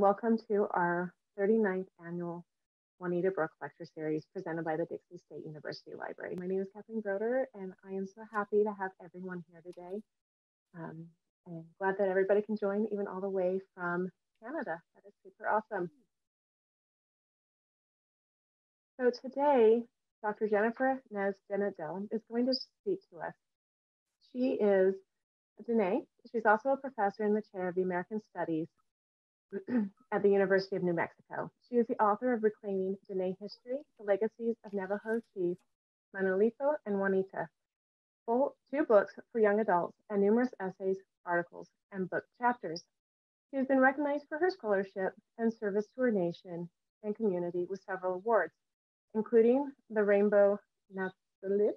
Welcome to our 39th annual Juanita Brooks Lecture Series presented by the Dixie State University Library. My name is Kathleen Broder, and I am so happy to have everyone here today. Um, and glad that everybody can join even all the way from Canada. That is super awesome. So today, Dr. Jennifer Nez Denetdale is going to speak to us. She is Diné. She's also a professor in the chair of the American Studies at the University of New Mexico. She is the author of Reclaiming Diné History, The Legacies of Navajo Chief Manuelito and Juanita, full, two books for young adults, and numerous essays, articles, and book chapters. She has been recognized for her scholarship and service to her nation and community with several awards, including the Rainbow Nasalid.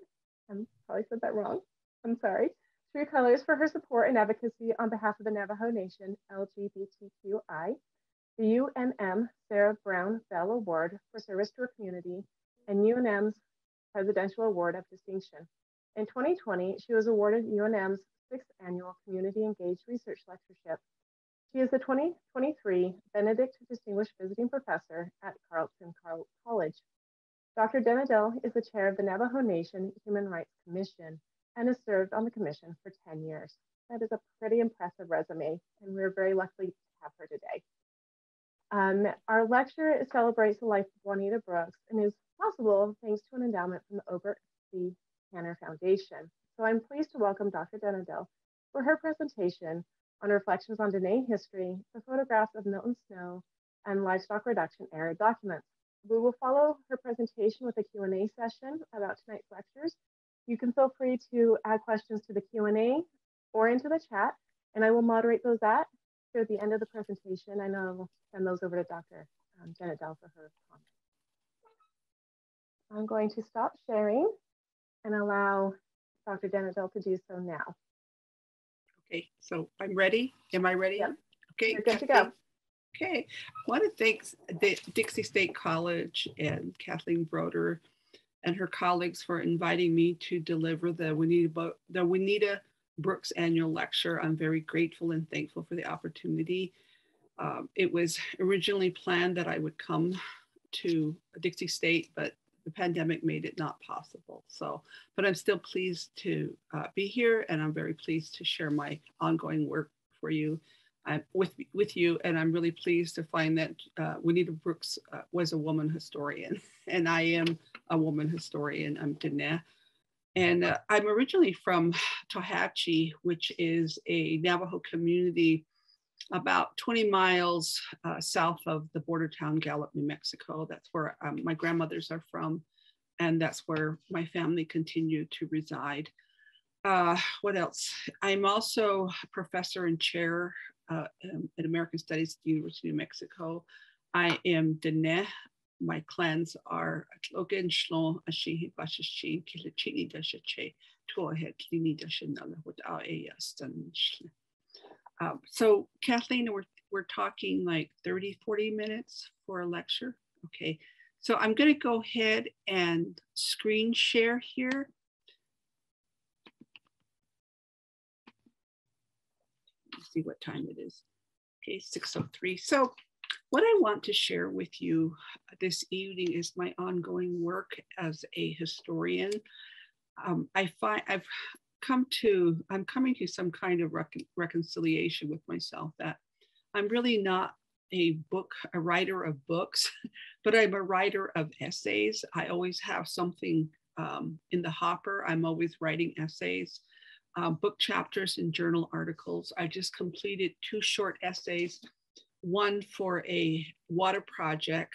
I probably said that wrong. I'm sorry. True Colors for her support and advocacy on behalf of the Navajo Nation LGBTQI, the UNM Sarah Brown Bell Award for Service to her community, and UNM's Presidential Award of Distinction. In 2020, she was awarded UNM's sixth annual Community Engaged Research Lectureship. She is the 2023 Benedict Distinguished Visiting Professor at Carleton College. Dr. Denetdale is the chair of the Navajo Nation Human Rights Commission and has served on the commission for 10 years. That is a pretty impressive resume, and we're very lucky to have her today. Um, our lecture celebrates the life of Juanita Brooks and is possible thanks to an endowment from the Obert C. Tanner Foundation. So I'm pleased to welcome Dr. Denetdale for her presentation on reflections on Diné history, the photographs of Milton Snow, and livestock reduction era documents. We will follow her presentation with a Q&A session about tonight's lectures, you can feel free to add questions to the Q&A or into the chat, and I will moderate those at at the end of the presentation, and I'll send those over to Dr. Um, Janet Dell for her comments. I'm going to stop sharing and allow Dr. Denetdale to do so now. Okay, so I'm ready. Am I ready? Yep. Okay, You're good to go. Okay, I want to thank the Dixie State College and Kathleen Broder and her colleagues for inviting me to deliver the Juanita, the Juanita Brooks annual lecture. I'm very grateful and thankful for the opportunity. Um, it was originally planned that I would come to Dixie State, but the pandemic made it not possible. So, but I'm still pleased to uh, be here and I'm very pleased to share my ongoing work for you uh, with, with you. And I'm really pleased to find that uh, Brooks uh, was a woman historian and I am a woman historian. I'm Diné. And uh, I'm originally from Tohatchi, which is a Navajo community about 20 miles uh, south of the border town Gallup, New Mexico. That's where um, my grandmothers are from, and that's where my family continued to reside. Uh, what else? I'm also a professor and chair uh, at American Studies at the University of New Mexico. I am Diné my clans are Logan Shlon Ashihi Bashishin Kilichini Dashache Tuahe Klini Dashanala without a um, so Kathleen, we're, we're talking like 30, 40 minutes for a lecture. Okay, so I'm gonna go ahead and screen share here. See what time it is. Okay, 6.03. So what I want to share with you this evening is my ongoing work as a historian. Um, I find I've come to, I'm coming to some kind of recon reconciliation with myself that I'm really not a book, a writer of books, but I'm a writer of essays. I always have something um, in the hopper. I'm always writing essays, um, book chapters, and journal articles. I just completed two short essays one for a water project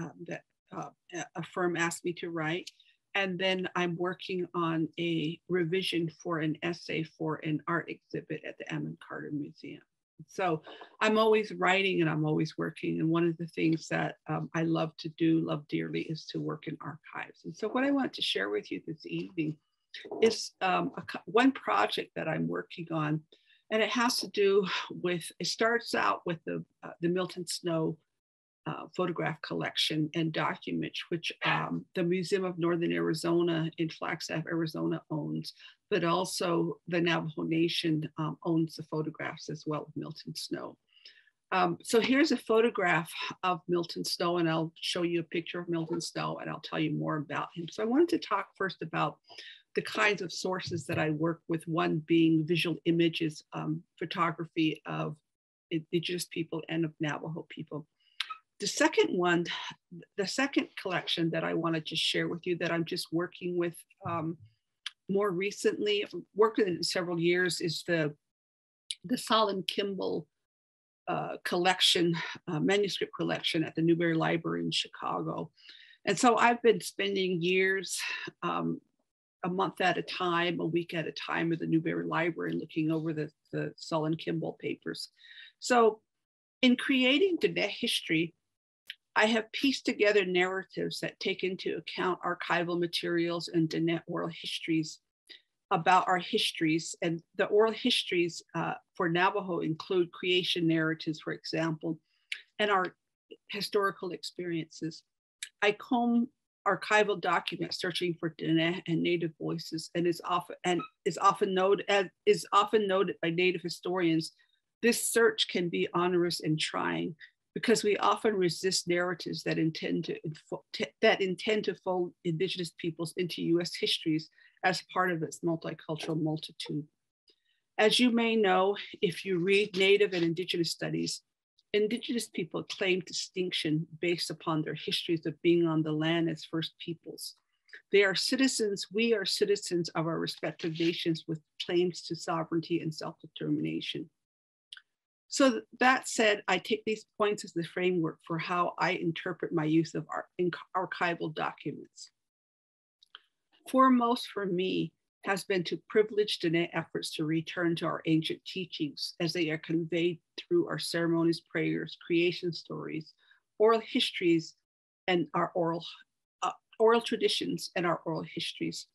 um, that uh, a firm asked me to write. And then I'm working on a revision for an essay for an art exhibit at the Amon Carter Museum. So I'm always writing and I'm always working. And one of the things that um, I love to do, love dearly, is to work in archives. And so what I want to share with you this evening is um, a, one project that I'm working on and it has to do with it starts out with the uh, the Milton Snow uh, photograph collection and documents, which um, the Museum of Northern Arizona in Flagstaff, Arizona owns, but also the Navajo Nation um, owns the photographs as well of Milton Snow. Um, so here's a photograph of Milton Snow, and I'll show you a picture of Milton Snow, and I'll tell you more about him. So I wanted to talk first about the kinds of sources that I work with, one being visual images, um, photography of indigenous people and of Navajo people. The second one, the second collection that I wanted to share with you that I'm just working with um, more recently, worked in several years, is the the Solon Kimball uh, collection, uh, manuscript collection at the Newberry Library in Chicago. And so I've been spending years, um, a month at a time, a week at a time at the Newberry Library looking over the, the Solon Kimball papers. So in creating Diné history, I have pieced together narratives that take into account archival materials and Diné oral histories about our histories. And the oral histories uh, for Navajo include creation narratives, for example, and our historical experiences. I comb archival documents searching for Diné and Native voices, and is often and is often noted as is often noted by Native historians. This search can be onerous and trying because we often resist narratives that intend to that intend to fold Indigenous peoples into U.S. histories as part of its multicultural multitude. As you may know, if you read Native and Indigenous studies, Indigenous people claim distinction based upon their histories of being on the land as First Peoples. They are citizens, we are citizens of our respective nations with claims to sovereignty and self determination. So, that said, I take these points as the framework for how I interpret my use of archival documents foremost for me has been to privilege Diné efforts to return to our ancient teachings as they are conveyed through our ceremonies, prayers, creation stories, oral histories, and our oral, uh, oral traditions and our oral histories.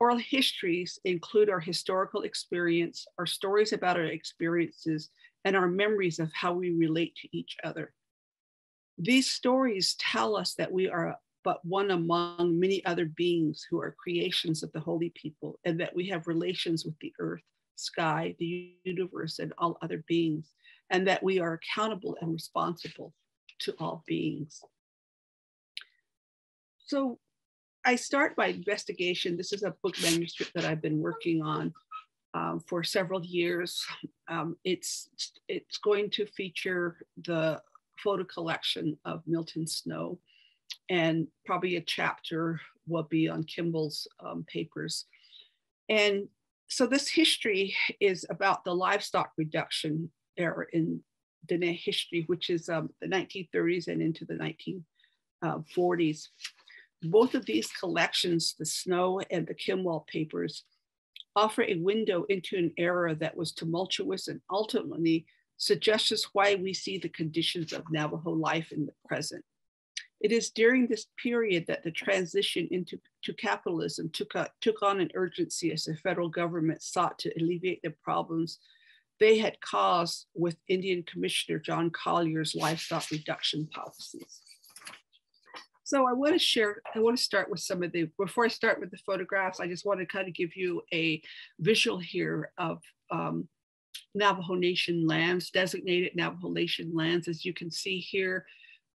Oral histories include our historical experience, our stories about our experiences, and our memories of how we relate to each other. These stories tell us that we are but one among many other beings who are creations of the holy people, and that we have relations with the earth, sky, the universe, and all other beings, and that we are accountable and responsible to all beings. So I start my investigation. This is a book manuscript that I've been working on um, for several years. Um, it's, it's going to feature the photo collection of Milton Snow and probably a chapter will be on Kimball's um, papers. And so this history is about the livestock reduction era in Diné history, which is um, the 1930s and into the 1940s. Uh, Both of these collections, the Snow and the Kimball papers, offer a window into an era that was tumultuous and ultimately suggests why we see the conditions of Navajo life in the present. It is during this period that the transition into to capitalism took, a, took on an urgency as the federal government sought to alleviate the problems they had caused with Indian Commissioner John Collier's livestock reduction policies. So I want to share, I want to start with some of the, before I start with the photographs, I just want to kind of give you a visual here of um, Navajo Nation lands, designated Navajo Nation lands. As you can see here,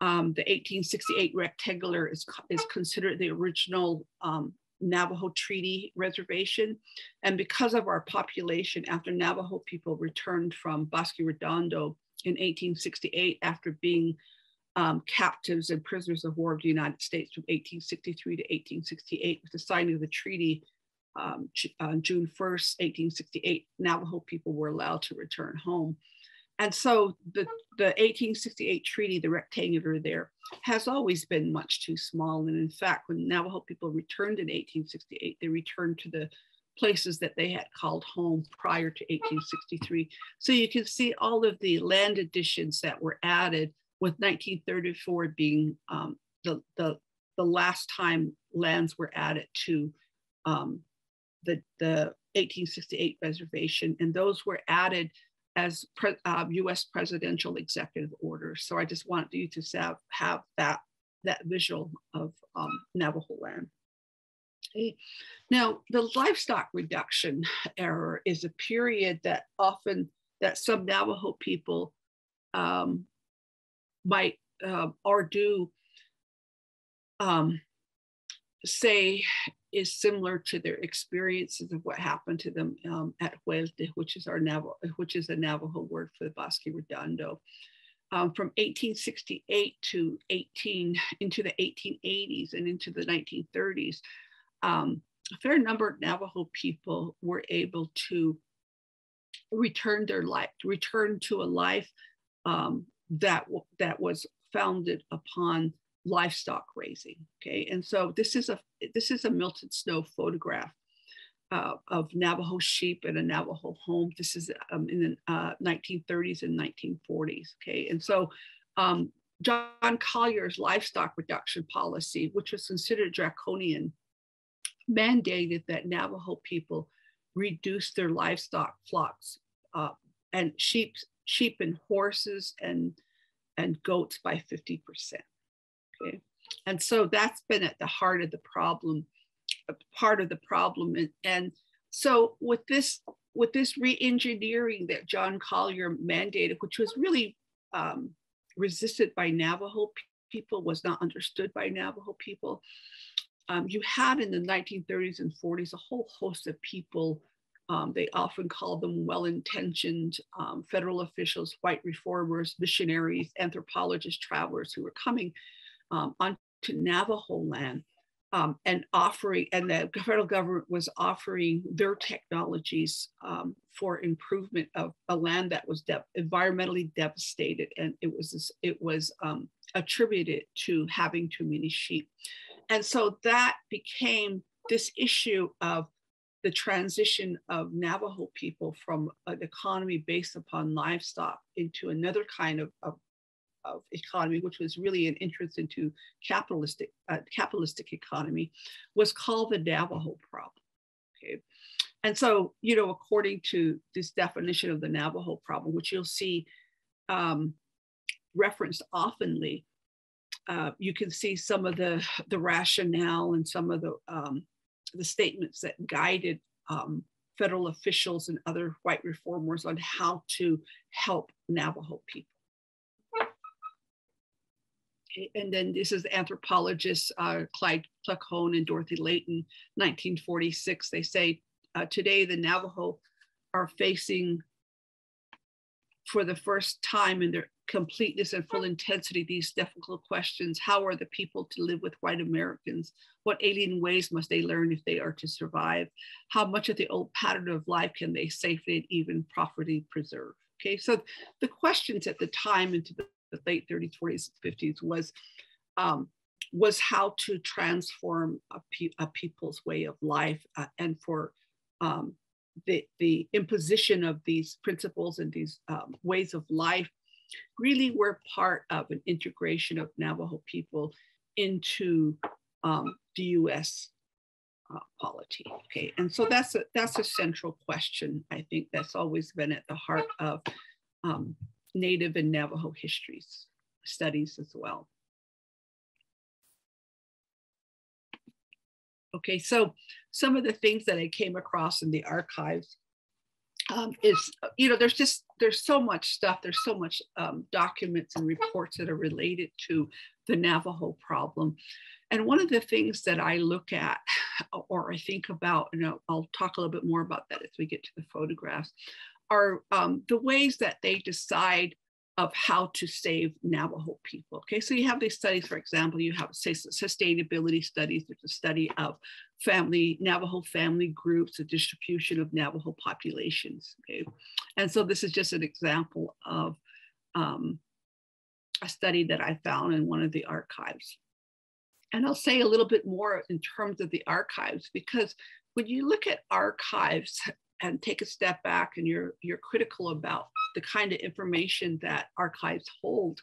um, the 1868 rectangular is, is considered the original um, Navajo Treaty Reservation. And because of our population, after Navajo people returned from Bosque Redondo in 1868 after being um, captives and prisoners of war of the United States from 1863 to 1868 with the signing of the treaty um, on June 1st, 1868, Navajo people were allowed to return home. And so the, the 1868 treaty, the rectangular there, has always been much too small. And in fact, when Navajo people returned in 1868, they returned to the places that they had called home prior to 1863. So you can see all of the land additions that were added with 1934 being um, the, the, the last time lands were added to um, the, the 1868 reservation. And those were added as pre, uh, U.S. presidential executive orders. So I just want you to have, have that, that visual of um, Navajo land. Okay. Now, the livestock reduction era is a period that often that some Navajo people um, might uh, or do um, say is similar to their experiences of what happened to them um, at Hwéeldi, which is our Navajo, which is a Navajo word for the Bosque Redondo. Um, from 1868 to 18 into the 1880s and into the 1930s, um, a fair number of Navajo people were able to return their life, return to a life um, that that was founded upon livestock raising. Okay, and so this is a this is a Milton Snow photograph uh, of Navajo sheep in a Navajo home. This is um, in the uh, 1930s and 1940s. Okay, and so um, John Collier's livestock reduction policy, which was considered draconian, mandated that Navajo people reduce their livestock flocks uh, and sheep, sheep and horses and and goats by 50%. Okay. And so that's been at the heart of the problem, part of the problem. And, and so with this, with this re-engineering that John Collier mandated, which was really um, resisted by Navajo people, was not understood by Navajo people. Um, you had in the 1930s and 40s a whole host of people um, they often called them well intentioned um, federal officials, white reformers, missionaries, anthropologists, travelers who were coming um, onto Navajo land um, and offering, and the federal government was offering their technologies um, for improvement of a land that was de- environmentally devastated. And it was, it was um, attributed to having too many sheep. And so that became this issue of the transition of Navajo people from an economy based upon livestock into another kind of, of, of economy, which was really an interest into capitalistic, uh, capitalistic economy, was called the Navajo problem. Okay. And so, you know, according to this definition of the Navajo problem, which you'll see um, referenced oftenly, uh, you can see some of the, the rationale and some of the um, the statements that guided um, federal officials and other white reformers on how to help Navajo people. And then this is anthropologists uh, Clyde Kluckhohn and Dorothy Leighton, 1946. They say uh, today the Navajo are facing for the first time in their completeness and full intensity these difficult questions. How are the people to live with white Americans? What alien ways must they learn if they are to survive? How much of the old pattern of life can they safely and even properly preserve? Okay, so the questions at the time into the, the late 30s, 40s, 50s was um, was how to transform a, pe- a people's way of life uh, and for um, the, the imposition of these principles and these um, ways of life really were part of an integration of Navajo people into um, the U.S. Uh, polity. Okay, and so that's a that's a central question. I think that's always been at the heart of um, Native and Navajo histories studies as well. Okay, so some of the things that I came across in the archives um, is, you know, there's just, there's so much stuff, there's so much um, documents and reports that are related to the Navajo problem. And one of the things that I look at or I think about, and I'll, I'll talk a little bit more about that as we get to the photographs, are um, the ways that they decide of how to save Navajo people. Okay, so you have these studies, for example, you have say sustainability studies, there's a study of family, Navajo family groups, the distribution of Navajo populations. Okay, and so this is just an example of um, a study that I found in one of the archives. And I'll say a little bit more in terms of the archives because when you look at archives and take a step back and you're you're critical about the kind of information that archives hold.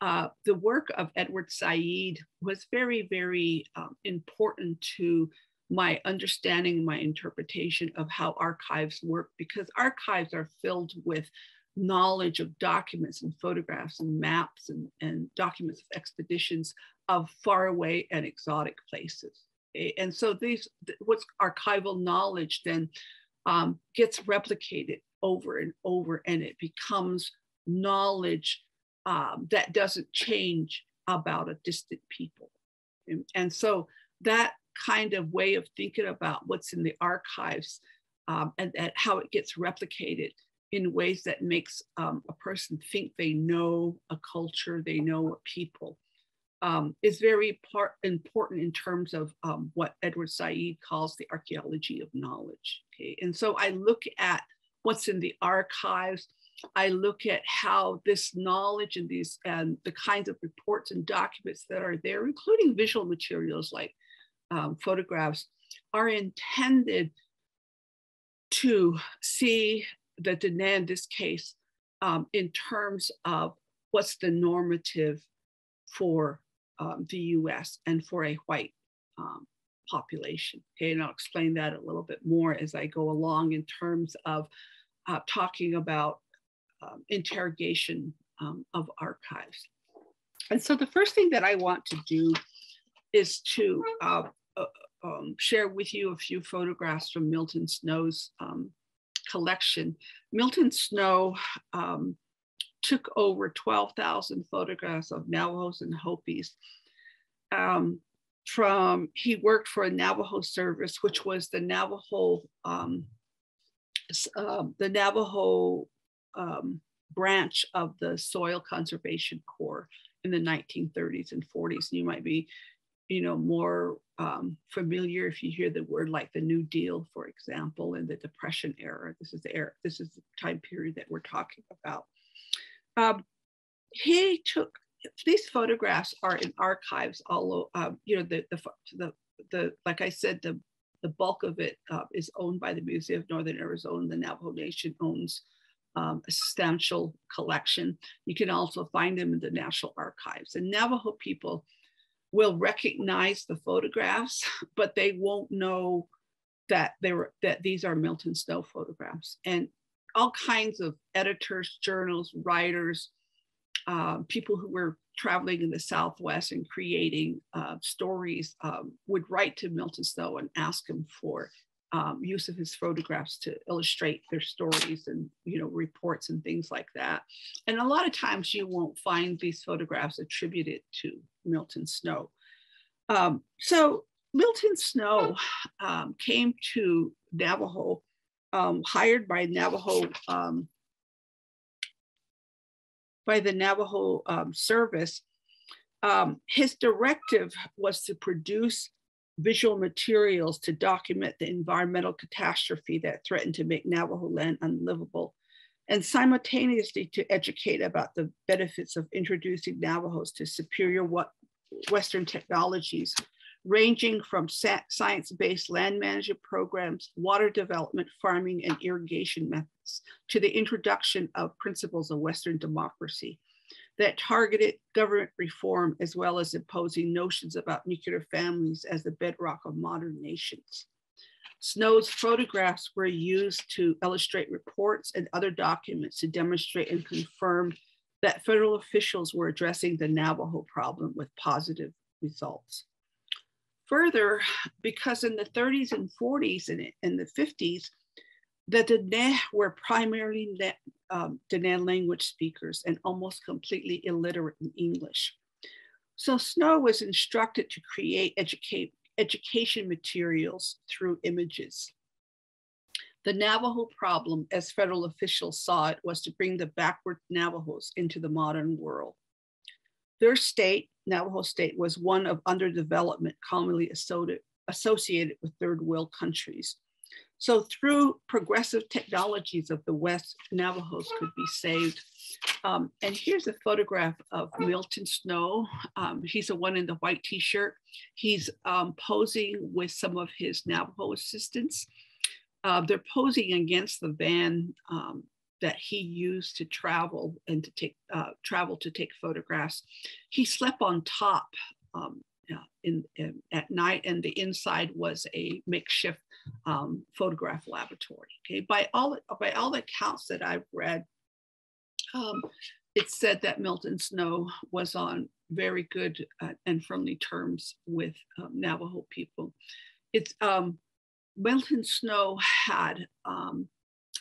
Uh, the work of Edward Said was very very um, important to my understanding my interpretation of how archives work because archives are filled with knowledge of documents and photographs and maps and, and documents of expeditions of faraway and exotic places. And so these what's archival knowledge then um, gets replicated over and over and it becomes knowledge um, that doesn't change about a distant people. And, and, so that kind of way of thinking about what's in the archives um, and, and, how it gets replicated in ways that makes um, a person think they know a culture, they know a people, um, is very part, important in terms of um, what Edward Said calls the archaeology of knowledge. Okay, and so I look at what's in the archives. I look at how this knowledge and these and the kinds of reports and documents that are there, including visual materials like um, photographs, are intended to see the Diné in this case um, in terms of what's the normative for um, the US and for a white um, population. Okay, and I'll explain that a little bit more as I go along in terms of uh, talking about um, interrogation um, of archives. And so the first thing that I want to do is to uh, uh, um, share with you a few photographs from Milton Snow's um, collection. Milton Snow um, took over 12,000 photographs of Navajos and Hopis. Um, from he worked for a Navajo service, which was the Navajo um, uh, the Navajo um, branch of the Soil Conservation Corps in the 1930s and 40s. And you might be, you know, more um, familiar if you hear the word like the New Deal, for example, in the Depression era. This is the era. This is the time period that we're talking about. Um, he took these photographs are in archives all um, you know the, the the the like I said the the bulk of it uh, is owned by the Museum of Northern Arizona. The Navajo Nation owns um, a substantial collection. You can also find them in the National Archives. And Navajo people will recognize the photographs, but they won't know that they were that these are Milton Snow photographs. And all kinds of editors, journals, writers, uh, people who were traveling in the Southwest and creating uh, stories um, would write to Milton Snow and ask him for um, use of his photographs to illustrate their stories and you know reports and things like that. And a lot of times you won't find these photographs attributed to Milton Snow. Um, so Milton Snow um, came to Navajo um, hired by Navajo um, by the Navajo um, service. Um, his directive was to produce visual materials to document the environmental catastrophe that threatened to make Navajo land unlivable, and simultaneously to educate about the benefits of introducing Navajos to superior Western technologies ranging from science-based land management programs, water development, farming, and irrigation methods, to the introduction of principles of Western democracy that targeted government reform as well as imposing notions about nuclear families as the bedrock of modern nations. Snow's photographs were used to illustrate reports and other documents to demonstrate and confirm that federal officials were addressing the Navajo problem with positive results. Further, because in the 30s and 40s and in the 50s, the Diné were primarily um, Diné language speakers and almost completely illiterate in English. So Snow was instructed to create education materials through images. The Navajo problem, as federal officials saw it, was to bring the backward Navajos into the modern world. Their state, Navajo state, was one of underdevelopment commonly associated with third world countries. So through progressive technologies of the West, Navajos could be saved. Um, and here's a photograph of Milton Snow. Um, he's the one in the white t-shirt. He's um, posing with some of his Navajo assistants. Uh, they're posing against the van um, that he used to travel and to take uh, travel to take photographs. He slept on top um, in, in, at night, and the inside was a makeshift um, photograph laboratory. Okay, by all by all the accounts that I've read, um, it said that Milton Snow was on very good uh, and friendly terms with um, Navajo people. It's um, Milton Snow had um,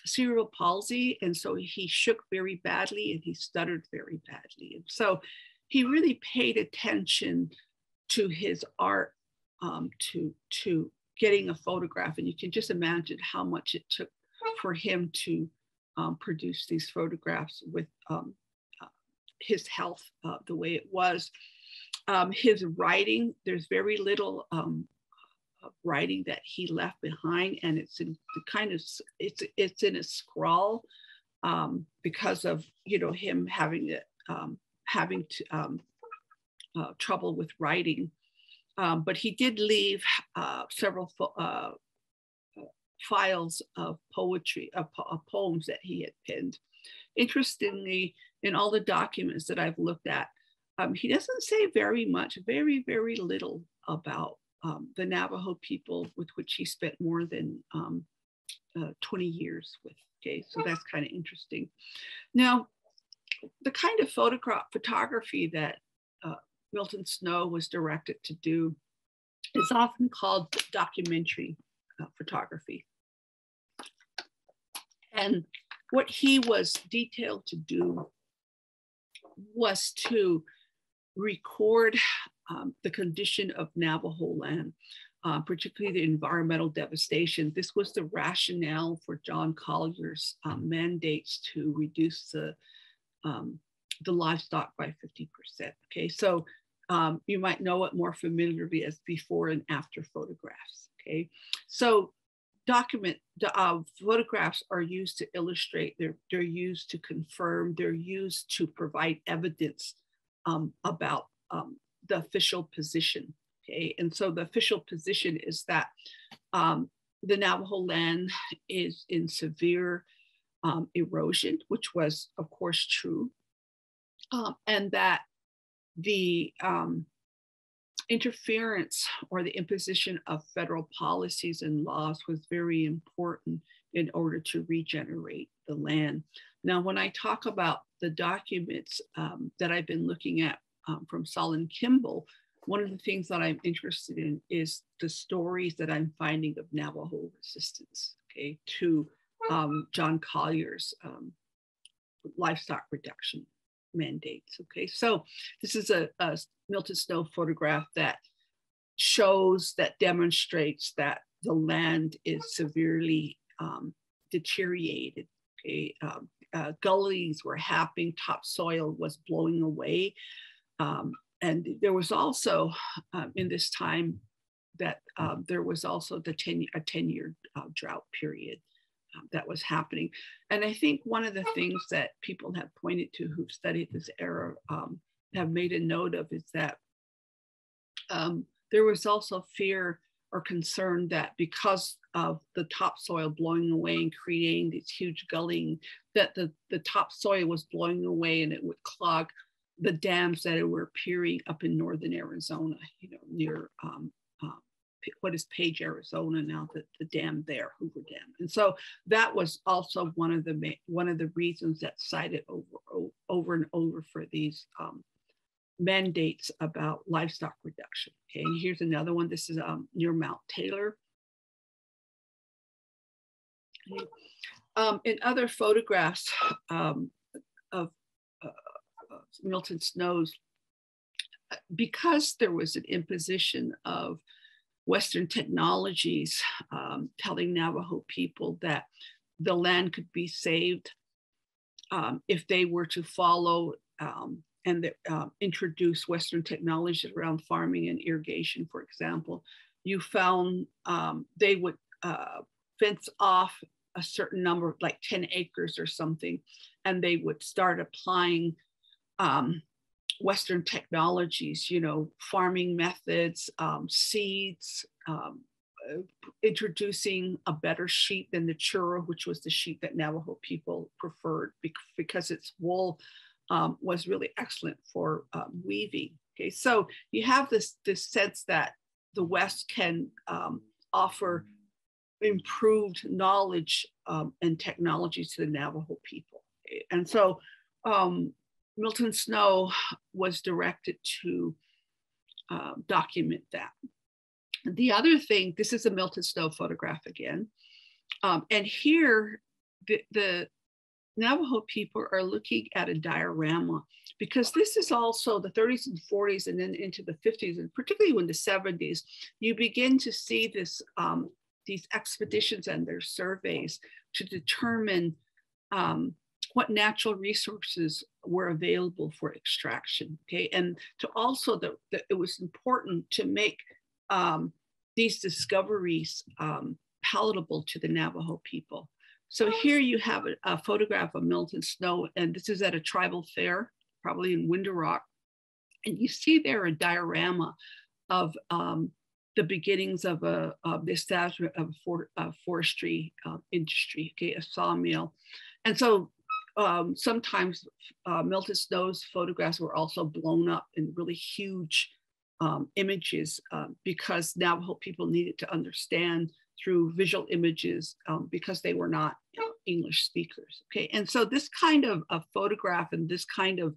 cerebral palsy, and so he shook very badly and he stuttered very badly. And so he really paid attention to his art, um, to to getting a photograph, and you can just imagine how much it took for him to um, produce these photographs with um, uh, his health uh, the way it was. Um, his writing, there's very little um, writing that he left behind, and it's in the kind of it's it's in a scrawl um, because of you know him having it um, having to, um, uh, trouble with writing. Um, but he did leave uh, several uh, files of poetry, of, of poems that he had penned. Interestingly, in all the documents that I've looked at, um, he doesn't say very much, very, very little about um, the Navajo people with which he spent more than um, uh, 20 years with. Okay, so that's kind of interesting. Now, the kind of photograph photography that uh, Milton Snow was directed to do is often called documentary uh, photography. And what he was detailed to do was to record um, the condition of Navajo land, uh, particularly the environmental devastation. This was the rationale for John Collier's um, mandates to reduce the, um, the livestock by 50%. Okay, so um, you might know it more familiarly as before and after photographs. Okay, so document uh, photographs are used to illustrate they're, they're used to confirm they're used to provide evidence um, about um, the official position. Okay, and so the official position is that um, the Navajo land is in severe um, erosion, which was, of course, true, um, and that the um, interference or the imposition of federal policies and laws was very important in order to regenerate the land. Now, when I talk about the documents um, that I've been looking at um, from Solon Kimball, one of the things that I'm interested in is the stories that I'm finding of Navajo resistance, okay, to um, John Collier's um, livestock reduction mandates, okay. So this is a, a Milton Snow photograph that shows, that demonstrates that the land is severely um, deteriorated, okay. Um, uh, gullies were happening, topsoil was blowing away. Um, and there was also um, in this time that um, there was also the 10, a 10 year uh, drought period um, that was happening. And I think one of the things that people have pointed to who've studied this era um, have made a note of is that um, there was also fear or concern that because of the topsoil blowing away and creating these huge gulling, that the, the topsoil was blowing away and it would clog the dams that were appearing up in northern Arizona, you know, near um, uh, what is Page, Arizona now, the, the dam there, Hoover Dam. And so that was also one of the one of the reasons that cited over over and over for these um, mandates about livestock reduction. Okay, and here's another one. This is um, near Mount Taylor. Okay. Um, in other photographs um, Milton Snow's, because there was an imposition of Western technologies um, telling Navajo people that the land could be saved um, if they were to follow um, and uh, introduce Western technologies around farming and irrigation, for example. You found um, they would uh, fence off a certain number, like 10 acres or something, and they would start applying um, Western technologies, you know, farming methods, um, seeds, um, uh, introducing a better sheep than the churro, which was the sheep that Navajo people preferred because its wool um, was really excellent for um, weaving. Okay, so you have this, this sense that the West can um, offer improved knowledge um, and technology to the Navajo people. And so um, Milton Snow was directed to uh, document that. The other thing, this is a Milton Snow photograph again. Um, and here, the, the Navajo people are looking at a diorama because this is also the 30s and 40s and then into the 50s and particularly when the 70s, you begin to see this um, these expeditions and their surveys to determine um, what natural resources were available for extraction. Okay, and to also that it was important to make um, these discoveries um, palatable to the Navajo people. So here you have a, a, photograph of Milton Snow, and this is at a tribal fair, probably in Window Rock. And you see there a diorama of um, the beginnings of, a, of the establishment of a, for, a forestry uh, industry, okay, a sawmill. And so um, sometimes uh, Milton Snow's photographs were also blown up in really huge um, images uh, because Navajo people needed to understand through visual images um, because they were not English speakers. Okay, and so this kind of a photograph and this kind of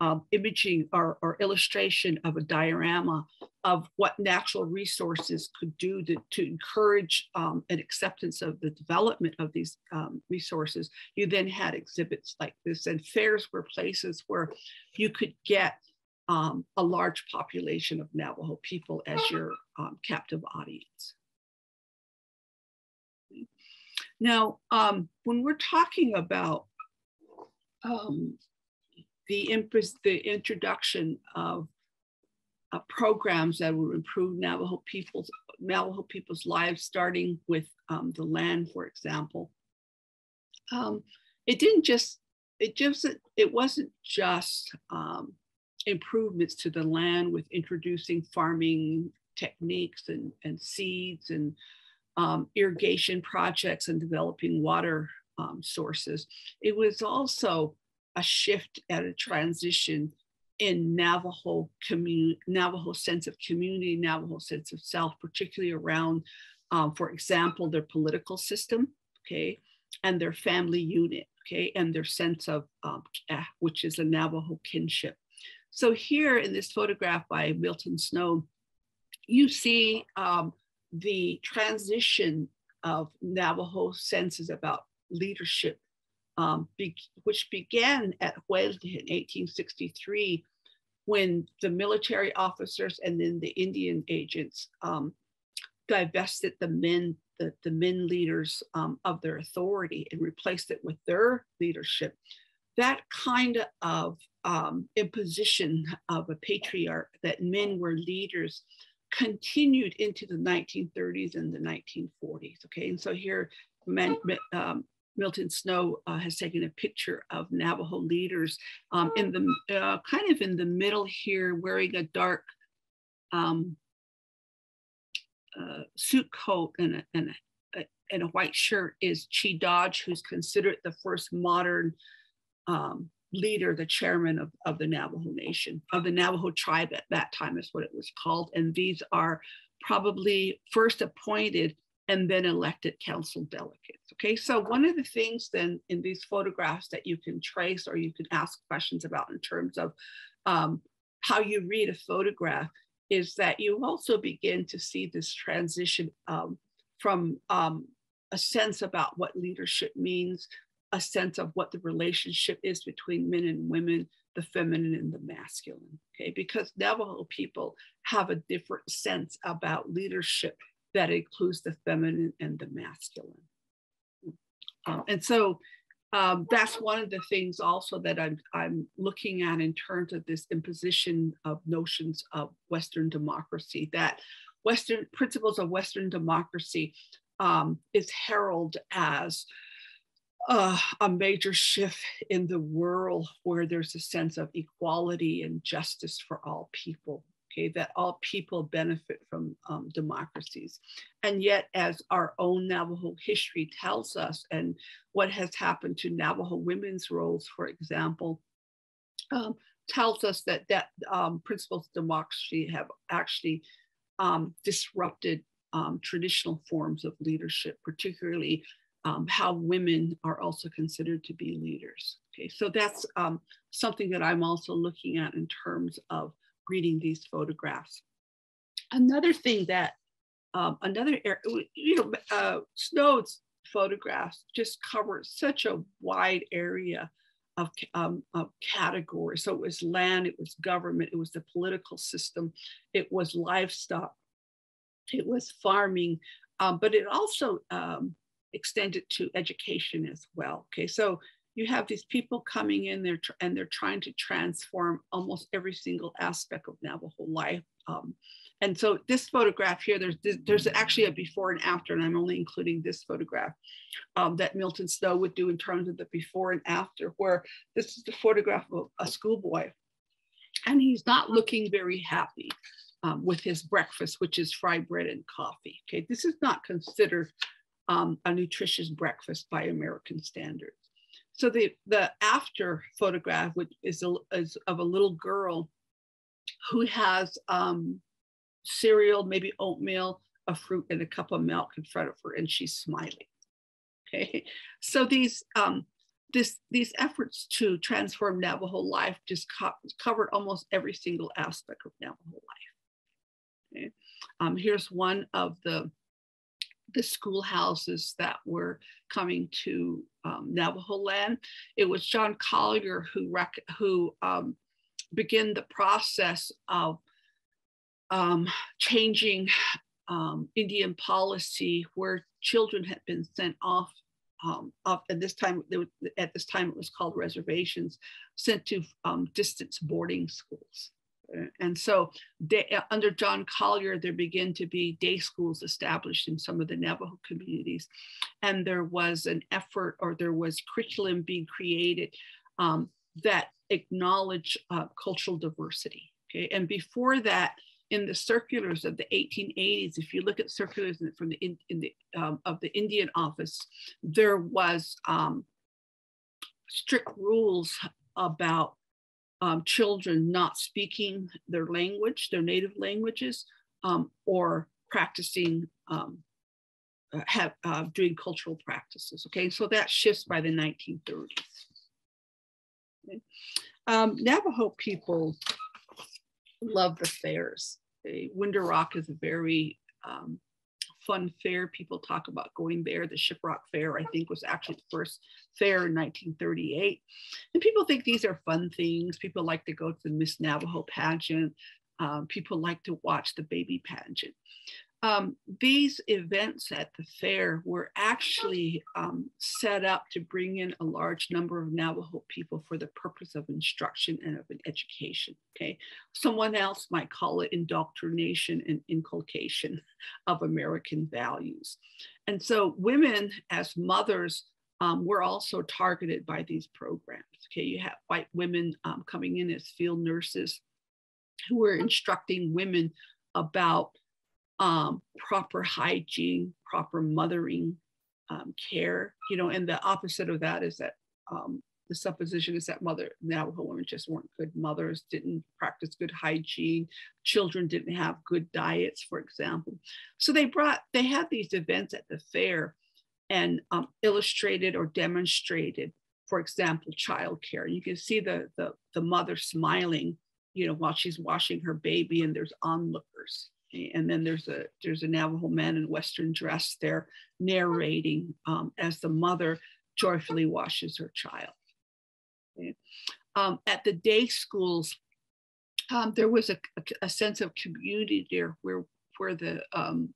um, imaging or, or, illustration of a diorama of what natural resources could do to, to encourage um, an acceptance of the development of these um, resources. You then had exhibits like this, and fairs were places where you could get um, a large population of Navajo people as your um, captive audience. Now, um, when we're talking about um, the, the introduction of uh, programs that will improve Navajo people's Navajo people's lives, starting with um, the land, for example, um, it didn't just it just it wasn't just um, improvements to the land with introducing farming techniques and, and seeds and um, irrigation projects and developing water um, sources. It was also a shift and a transition in Navajo community, Navajo sense of community, Navajo sense of self, particularly around, um, for example, their political system, okay, and their family unit, okay, and their sense of, um, which is a Navajo kinship. So here in this photograph by Milton Snow, you see um, the transition of Navajo senses about leadership, um, be, which began at Hwéeldi in 1863 when the military officers and then the Indian agents um, divested the men, the, the men leaders um, of their authority and replaced it with their leadership. That kind of um, imposition of a patriarch that men were leaders continued into the 1930s and the 1940s. Okay, and so here men, um, Milton Snow uh, has taken a picture of Navajo leaders um, in the uh, kind of in the middle here, wearing a dark um, uh, suit coat and a, and, a, and a white shirt is Chee Dodge, who's considered the first modern um, leader, the chairman of, of the Navajo Nation, of the Navajo tribe at that time is what it was called. And these are probably first appointed and then elected council delegates. Okay, so one of the things then in these photographs that you can trace or you can ask questions about in terms of um, how you read a photograph is that you also begin to see this transition um, from um, a sense about what leadership means a sense of what the relationship is between men and women, the feminine and the masculine. Okay, because Navajo people have a different sense about leadership that includes the feminine and the masculine. Um, and so um, that's one of the things also that I'm, I'm looking at in terms of this imposition of notions of Western democracy, that Western principles of Western democracy um, is heralded as uh, a major shift in the world where there's a sense of equality and justice for all people. Okay, that all people benefit from um, democracies. And yet, as our own Navajo history tells us, and what has happened to Navajo women's roles, for example, um, tells us that that um, principles of democracy have actually um, disrupted um, traditional forms of leadership, particularly um, how women are also considered to be leaders. Okay, so that's something that I'm also looking at in terms of reading these photographs. Another thing that, um, another, you know, uh, Snow's photographs just covered such a wide area of, um, of categories. So it was land, it was government, it was the political system, it was livestock, it was farming, um, but it also um, extended to education as well. Okay, so you have these people coming in there and they're trying to transform almost every single aspect of Navajo life. Um, and so this photograph here, there's, there's actually a before and after, and I'm only including this photograph um, that Milton Snow would do in terms of the before and after, where this is the photograph of a schoolboy. And he's not looking very happy um, with his breakfast, which is fried bread and coffee. Okay, this is not considered um, a nutritious breakfast by American standards. So the, the after photograph, which is, a, is of a little girl who has um, cereal, maybe oatmeal, a fruit, and a cup of milk in front of her, and she's smiling. Okay, so these um, this these efforts to transform Navajo life just co- covered almost every single aspect of Navajo life. Okay, um, here's one of the the schoolhouses that were coming to um, Navajo land. It was John Collier who who um, began the process of um, changing um, Indian policy where children had been sent off um, at this time at this time it was called reservations sent to um, distance boarding schools and so they, uh, under john collier there began to be day schools established in some of the navajo communities. And there was an effort or there was curriculum being created um, that acknowledged uh, cultural diversity okay? And before that in the circulars of the 1880s, if you look at circulars from the in, in the um, of the Indian office, there was um, strict rules about um, children not speaking their language, their native languages, um, or practicing um, uh, have uh, doing cultural practices. Okay, so that shifts by the 1930s. Okay. Um, Navajo people love the fairs. Okay? Window Rock is a very um, fun fair. People talk about going there. The Shiprock Fair, I think, was actually the first fair in 1938. And people think these are fun things. People like to go to the Miss Navajo pageant. Um, people like to watch the baby pageant um, these events at the fair were actually um, set up to bring in a large number of Navajo people for the purpose of instruction and of an education. Okay, someone else might call it indoctrination and inculcation of American values. And so, women as mothers um, were also targeted by these programs. Okay, you have white women um, coming in as field nurses who were instructing women about um, proper hygiene, proper mothering um, care, you know, and the opposite of that is that um, the supposition is that mother Navajo women just weren't good mothers, didn't practice good hygiene, children didn't have good diets, for example. So they brought, they had these events at the fair and um, illustrated or demonstrated, for example, childcare. You can see the, the, the mother smiling, you know, while she's washing her baby and there's onlookers and then there's a there's a Navajo man in Western dress there narrating um, as the mother joyfully washes her child. Okay. Um, at the day schools, um, there was a, a, a, sense of community there where where the um,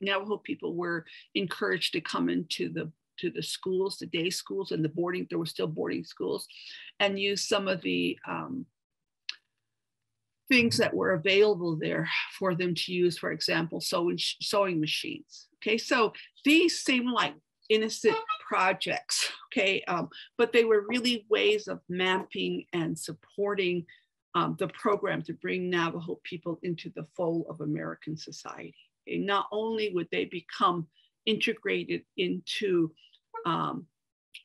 Navajo people were encouraged to come into the to the schools, the day schools, and the boarding. There were still boarding schools, and use some of the um, things that were available there for them to use, for example, sewing, sewing machines. Okay, so these seem like innocent projects, okay, um, but they were really ways of mapping and supporting um, the program to bring Navajo people into the fold of American society. Okay? Not only would they become integrated into um,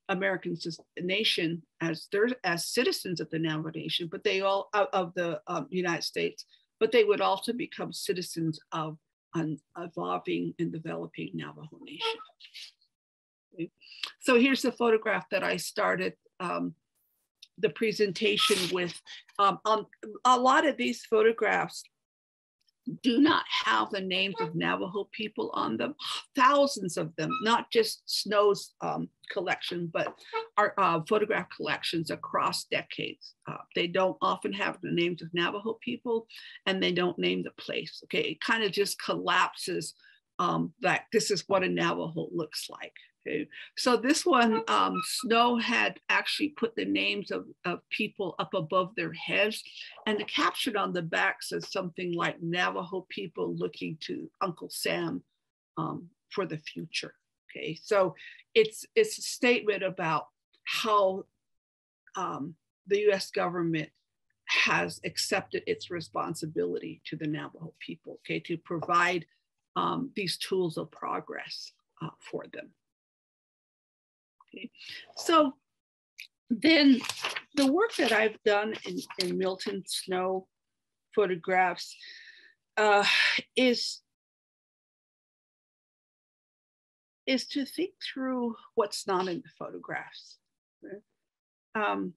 American nation as their as citizens of the Navajo Nation, but they all of the um, United States, but they would also become citizens of an evolving and developing Navajo Nation. Okay. So here's the photograph that I started um, the presentation with. Um, on a lot of these photographs, do not have the names of Navajo people on them, thousands of them, not just Snow's um, collection, but our uh, photograph collections across decades. Uh, they don't often have the names of Navajo people and they don't name the place. Okay, it kind of just collapses um, that this is what a Navajo looks like. Okay, so this one, um, Snow had actually put the names of, of people up above their heads, and the caption on the back says something like Navajo people looking to Uncle Sam um, for the future. Okay, so it's it's a statement about how um, the U.S. government has accepted its responsibility to the Navajo people. Okay, to provide um, these tools of progress uh, for them. So then the work that I've done in, in Milton Snow photographs uh, is is to think through what's not in the photographs. Um,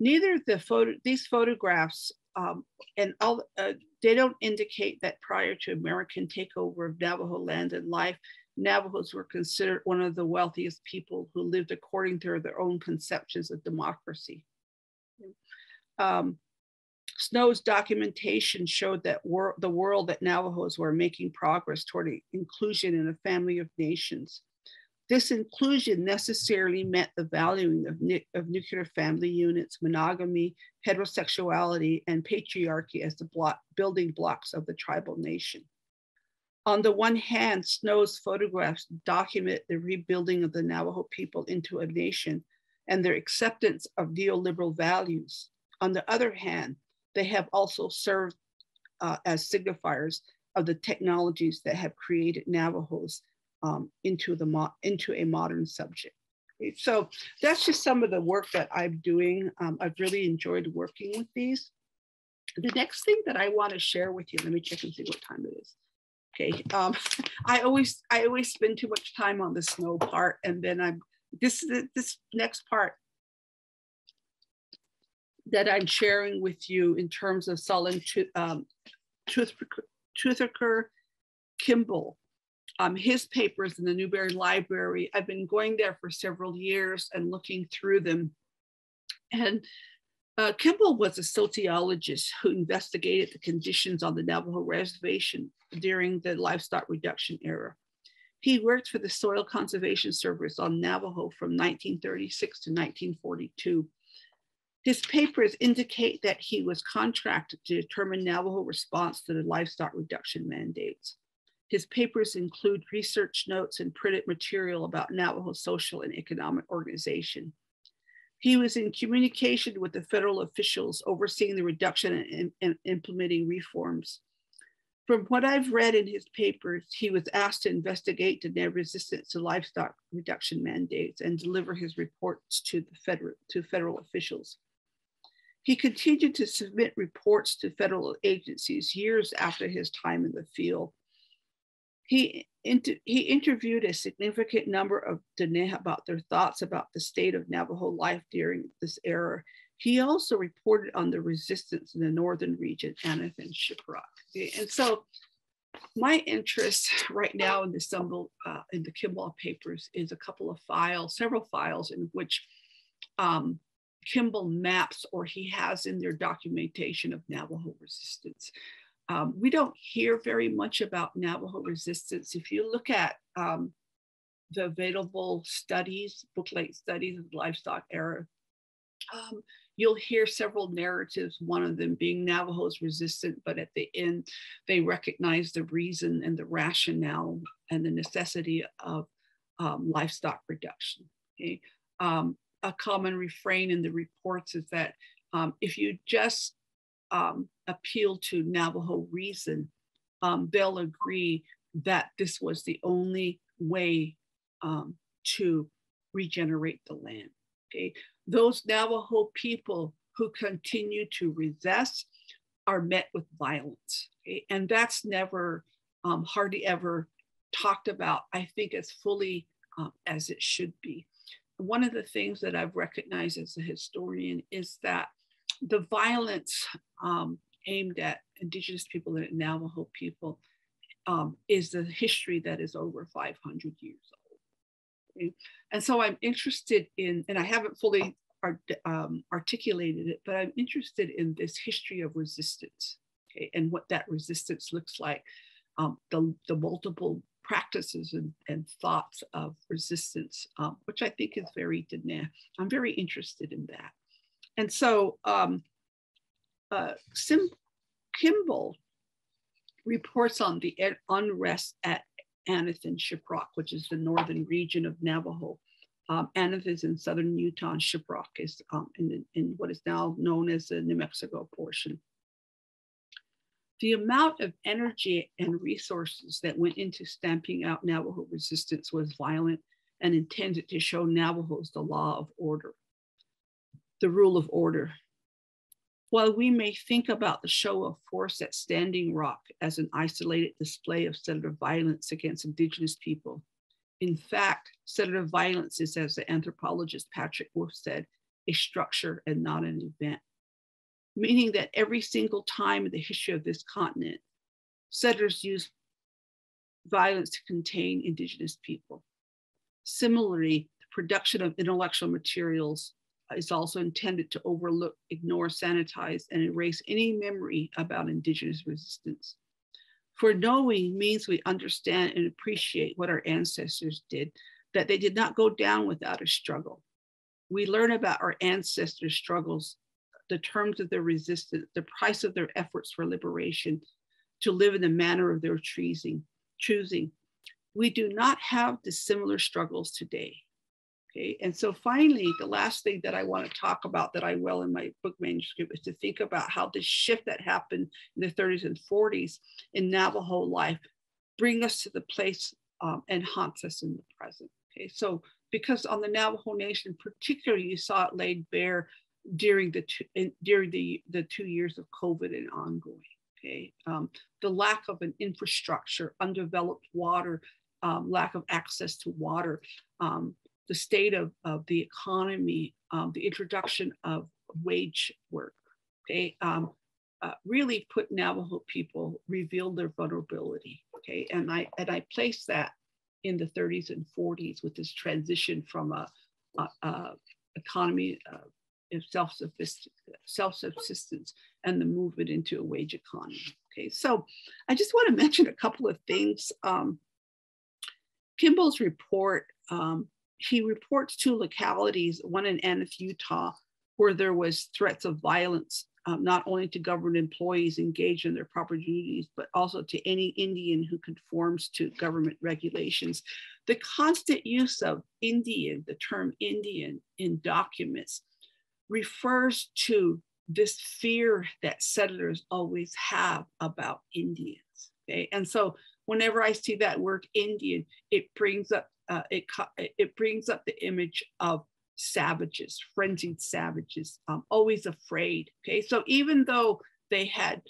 neither the photo these photographs um, and all uh, they don't indicate that prior to American takeover of Navajo land and life, Navajos were considered one of the wealthiest people who lived according to their own conceptions of democracy. Um, Snow's documentation showed that wor- the world that Navajos were making progress toward inclusion in a family of nations. This inclusion necessarily meant the valuing of, of nuclear family units, monogamy, heterosexuality, and patriarchy as the building blocks of the tribal nation. On the one hand, Snow's photographs document the rebuilding of the Navajo people into a nation and their acceptance of neoliberal values. On the other hand, they have also served uh, as signifiers of the technologies that have created Navajos um, into, the into a modern subject. So that's just some of the work that I'm doing. Um, I've really enjoyed working with these. The next thing that I want to share with you, let me check and see what time it is. Okay, um, I always I always spend too much time on the snow part, and then I'm this is this next part that I'm sharing with you in terms of Solon um, Toothaker Kimball um, his papers in the Newberry Library. I've been going there for several years and looking through them. And uh, Kimball was a sociologist who investigated the conditions on the Navajo reservation during the livestock reduction era. He worked for the Soil Conservation Service on Navajo from 1936 to 1942. His papers indicate that he was contracted to determine Navajo response to the livestock reduction mandates. His papers include research notes and printed material about Navajo social and economic organization. He was in communication with the federal officials overseeing the reduction and, and implementing reforms. From what I've read in his papers, he was asked to investigate the resistance to livestock reduction mandates and deliver his reports to the federal to federal officials. He continued to submit reports to federal agencies years after his time in the field, he, inter- he interviewed a significant number of Diné about their thoughts about the state of Navajo life during this era. He also reported on the resistance in the northern region, Aneth and Shiprock. And so my interest right now in the Stumble, uh, in the Kimball papers is a couple of files, several files in which um, Kimball maps or he has in their documentation of Navajo resistance. Um, we don't hear very much about Navajo resistance. If you look at um, the available studies, booklet studies of the livestock era, um, you'll hear several narratives, one of them being Navajos resistant, but at the end, they recognize the reason and the rationale and the necessity of um, livestock reduction. Okay? Um, a common refrain in the reports is that um, if you just um, appeal to Navajo reason, um, they'll agree that this was the only way um, to regenerate the land. Okay, those Navajo people who continue to resist are met with violence, okay? and that's never um, hardly ever talked about. I think as fully um, as it should be. One of the things that I've recognized as a historian is that the violence um, aimed at Indigenous people and Navajo people um, is the history that is over 500 years old. Okay? And so I'm interested in, and I haven't fully art, um, articulated it, but I'm interested in this history of resistance okay, and what that resistance looks like, um, the, the multiple practices and, and thoughts of resistance, um, which I think is very. I'm very interested in that. And so um, uh, Sim Kimball reports on the unrest at Aneth and Shiprock, which is the northern region of Navajo. Um, is in southern Utah, and Shiprock is um, in, in what is now known as the New Mexico portion. The amount of energy and resources that went into stamping out Navajo resistance was violent and intended to show Navajos the law of order, the rule of order. While we may think about the show of force at Standing Rock as an isolated display of settler violence against Indigenous people, in fact, settler violence is, as the anthropologist Patrick Wolfe said, a structure and not an event. Meaning that every single time in the history of this continent, settlers used violence to contain Indigenous people. Similarly, the production of intellectual materials is also intended to overlook, ignore, sanitize, and erase any memory about Indigenous resistance. For knowing means we understand and appreciate what our ancestors did, that they did not go down without a struggle. We learn about our ancestors' struggles, the terms of their resistance, the price of their efforts for liberation, to live in the manner of their choosing. We do not have dissimilar struggles today. Okay, and so finally, the last thing that I want to talk about that I will in my book manuscript is to think about how this shift that happened in the 30s and 40s in Navajo life bring us to the place um, and haunts us in the present. Okay, so because on the Navajo Nation, particularly, you saw it laid bare during the two, in, during the the two years of COVID and ongoing. Okay, um, the lack of an infrastructure, undeveloped water, um, lack of access to water, um, the state of, of the economy, um, the introduction of wage work, okay, um, uh, really put Navajo people, revealed their vulnerability, okay, and I and I place that in the 30s and 40s with this transition from a, a, a economy of self-subsistence and the movement into a wage economy. Okay, so I just want to mention a couple of things. Um, Kimball's report um, he reports two localities, one in Aneth, Utah, where there was threats of violence, um, not only to government employees engaged in their proper duties, but also to any Indian who conforms to government regulations. The constant use of Indian, the term Indian in documents, refers to this fear that settlers always have about Indians. Okay, and so whenever I see that word Indian, it brings up uh, it, it brings up the image of savages, frenzied savages, um, always afraid. Okay, so even though they had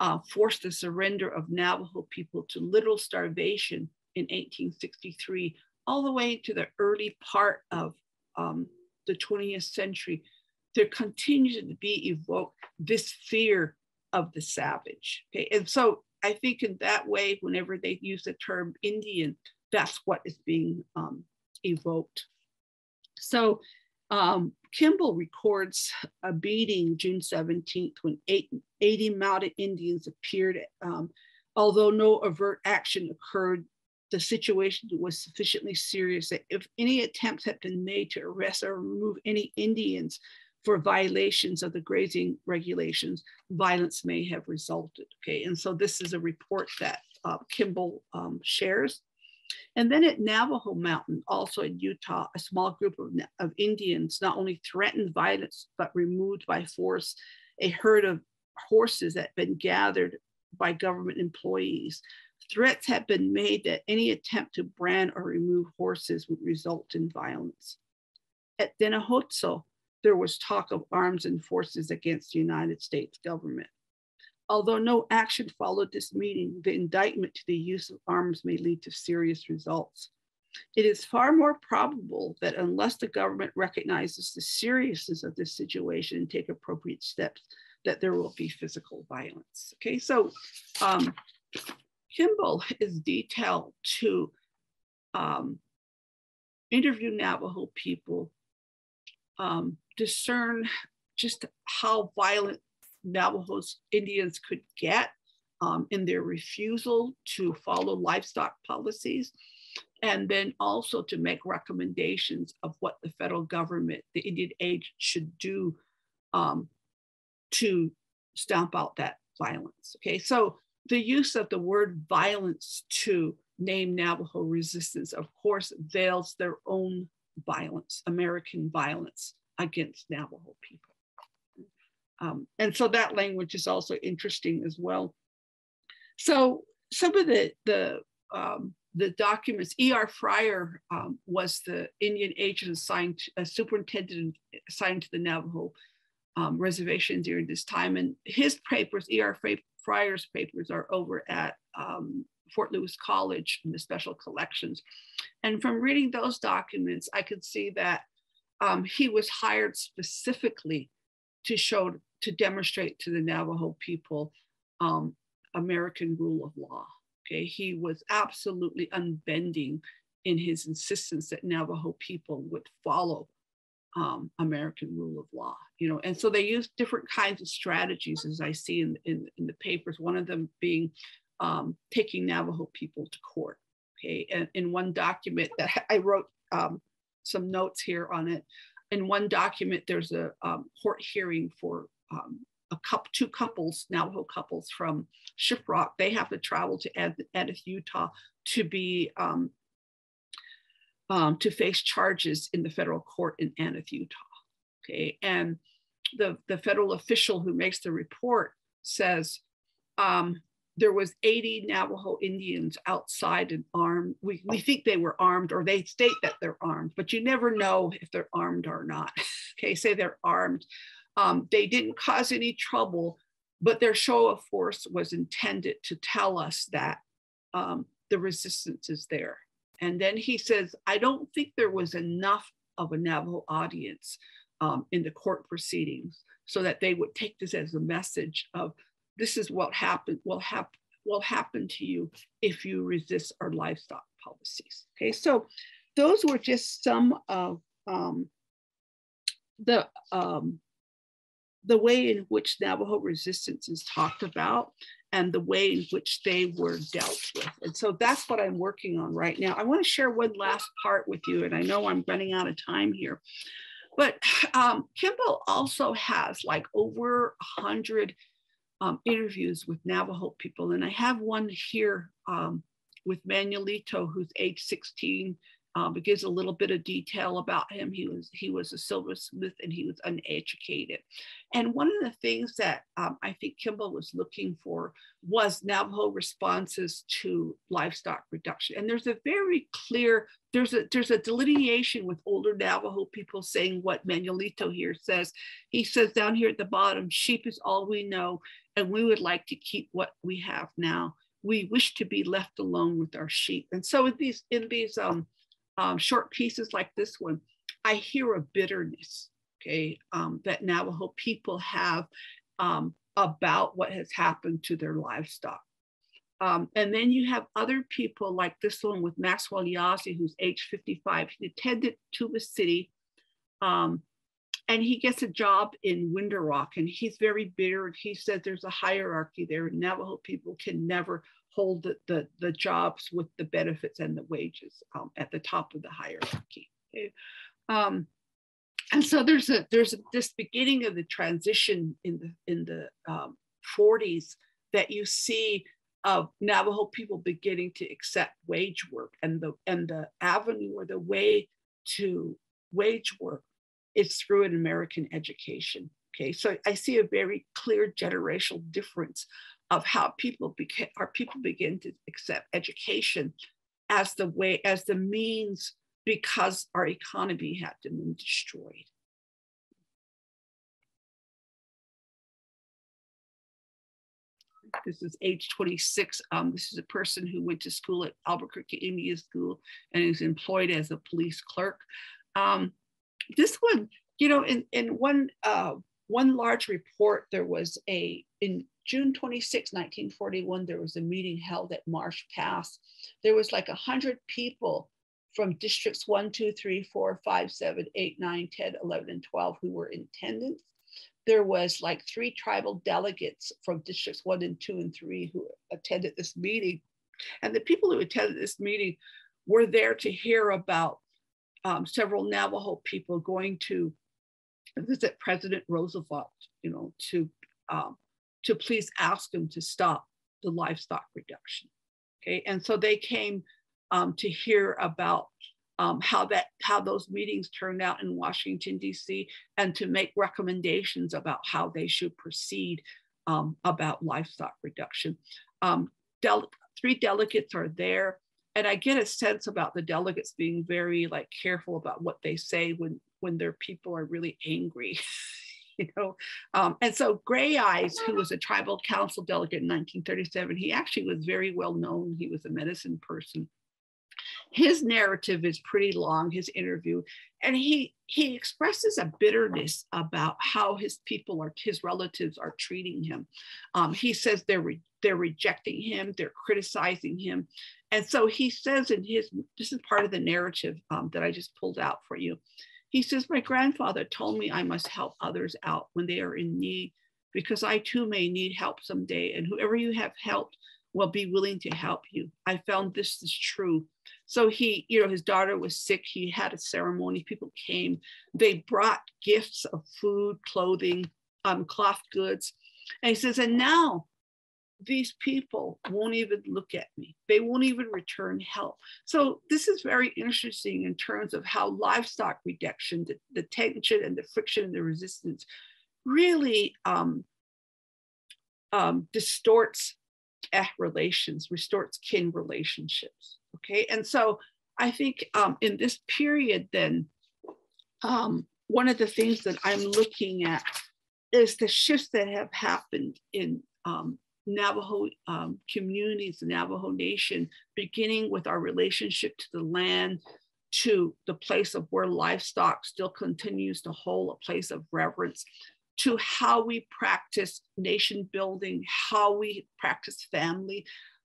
uh, forced the surrender of Navajo people to literal starvation in 1863, all the way to the early part of um, the 20th century, there continues to be evoked this fear of the savage. Okay, and so I think in that way, whenever they use the term Indian, that's what is being um, evoked. So um, Kimball records a beating June 17th when eight, 80 mounted Indians appeared. Um, although no overt action occurred, the situation was sufficiently serious that if any attempts had been made to arrest or remove any Indians for violations of the grazing regulations, violence may have resulted. Okay, and so this is a report that uh, Kimball um, shares. And then at Navajo Mountain, also in Utah, a small group of, of Indians not only threatened violence, but removed by force a herd of horses that had been gathered by government employees. Threats had been made that any attempt to brand or remove horses would result in violence. At Dennehotso, there was talk of arms and forces against the United States government. Although no action followed this meeting, the indictment to the use of arms may lead to serious results. It is far more probable that unless the government recognizes the seriousness of this situation and take appropriate steps, that there will be physical violence. Okay, so um, Kimball is detailed to um, interview Navajo people, um, discern just how violent Navajos Indians could get um, in their refusal to follow livestock policies, and then also to make recommendations of what the federal government, the Indian age, should do um, to stamp out that violence. Okay, so the use of the word violence to name Navajo resistance, of course, veils their own violence, American violence against Navajo people. Um, and so that language is also interesting as well. So some of the the um, the documents, E.R. Fryer um, was the Indian agent assigned, a superintendent assigned to the Navajo um, reservation during this time. And his papers, E.R. Fryer's papers, are over at um, Fort Lewis College in the special collections. And from reading those documents, I could see that um, he was hired specifically to show, to demonstrate to the Navajo people um, American rule of law. Okay, he was absolutely unbending in his insistence that Navajo people would follow um, American rule of law, you know, and so they used different kinds of strategies, as I see in, in, in the papers. One of them being um, taking Navajo people to court. Okay, and in one document that I wrote um, some notes here on it. In one document, there's a um, court hearing for um, a couple, two couples, Navajo couples from Shiprock. They have to travel to Aneth, Utah, to be um, um, to face charges in the federal court in Aneth, Utah. Okay, and the the federal official who makes the report says um, there was 80 Navajo Indians outside and armed. We, we think they were armed or they state that they're armed, but you never know if they're armed or not. okay, say they're armed. Um, they didn't cause any trouble, but their show of force was intended to tell us that um, the resistance is there. And then he says, I don't think there was enough of a Navajo audience um, in the court proceedings so that they would take this as a message of this is what happened will happen will happen to you if you resist our livestock policies. Okay, so those were just some of um, the um, the way in which Navajo resistance is talked about and the way in which they were dealt with. And so that's what I'm working on right now. I want to share one last part with you, and I know I'm running out of time here. But um, Kimball also has like over 100 um, interviews with Navajo people. And I have one here um, with Manuelito, who's age 16. Um, it gives a little bit of detail about him. He was he was a silversmith and he was uneducated. And one of the things that um, I think Kimball was looking for was Navajo responses to livestock reduction. And there's a very clear there's a there's a delineation with older Navajo people saying what Manuelito here says. He says down here at the bottom, sheep is all we know and we would like to keep what we have now. We wish to be left alone with our sheep. And so in these in these um, um, short pieces like this one, I hear a bitterness, okay, um, that Navajo people have um, about what has happened to their livestock. Um, and then you have other people like this one with Maxwell Yazzie, who's age 55. He attended Tuba City um, and he gets a job in Window Rock and he's very bitter. He said there's a hierarchy there. and Navajo people can never hold the, the, the jobs with the benefits and the wages um, at the top of the hierarchy. Okay. Um, and so there's a there's a, this beginning of the transition in the in the um, 40s that you see of Navajo people beginning to accept wage work and the and the avenue or the way to wage work is through an American education. Okay, so I see a very clear generational difference of how people became our people begin to accept education as the way as the means because our economy had been destroyed. This is age 26. Um, this is a person who went to school at Albuquerque Indian School and is employed as a police clerk. Um, this one, you know, in, in one uh, one large report, there was a, in June 26, 1941, there was a meeting held at Marsh Pass. There was like 100 people from districts 1, 2, 3, 4, 5, 7, 8, 9, 10, 11, and 12 who were in attendance. There was like three tribal delegates from districts 1 and 2 and 3 who attended this meeting. And the people who attended this meeting were there to hear about um, several Navajo people going to visit President Roosevelt, you know, to um, to please ask him to stop the livestock reduction. Okay, and so they came um, to hear about um, how that how those meetings turned out in Washington D.C. and to make recommendations about how they should proceed um, about livestock reduction. Um, Del- three delegates are there and I get a sense about the delegates being very like careful about what they say when when their people are really angry. you know, um, and so Gray Eyes, who was a tribal council delegate in 1937, he actually was very well known. He was a medicine person. His narrative is pretty long, his interview, and he he expresses a bitterness about how his people are his relatives are treating him. Um, he says they're re- they're rejecting him, they're criticizing him, and so he says in his, this is part of the narrative um, that I just pulled out for you. He says, My grandfather told me I must help others out when they are in need because I too may need help someday. And whoever you have helped will be willing to help you. I found this is true. So he, you know, his daughter was sick. He had a ceremony. People came. They brought gifts of food, clothing, um, cloth goods. And he says, and now these people won't even look at me. They won't even return help. So this is very interesting in terms of how livestock reduction, the, the tension and the friction and the resistance really um, um, distorts eh, relations, distorts kin relationships. Okay, and so I think um, in this period, then um, one of the things that I'm looking at is the shifts that have happened in um, Navajo um, communities, the Navajo Nation, beginning with our relationship to the land, to the place of where livestock still continues to hold a place of reverence, to how we practice nation building, how we practice family,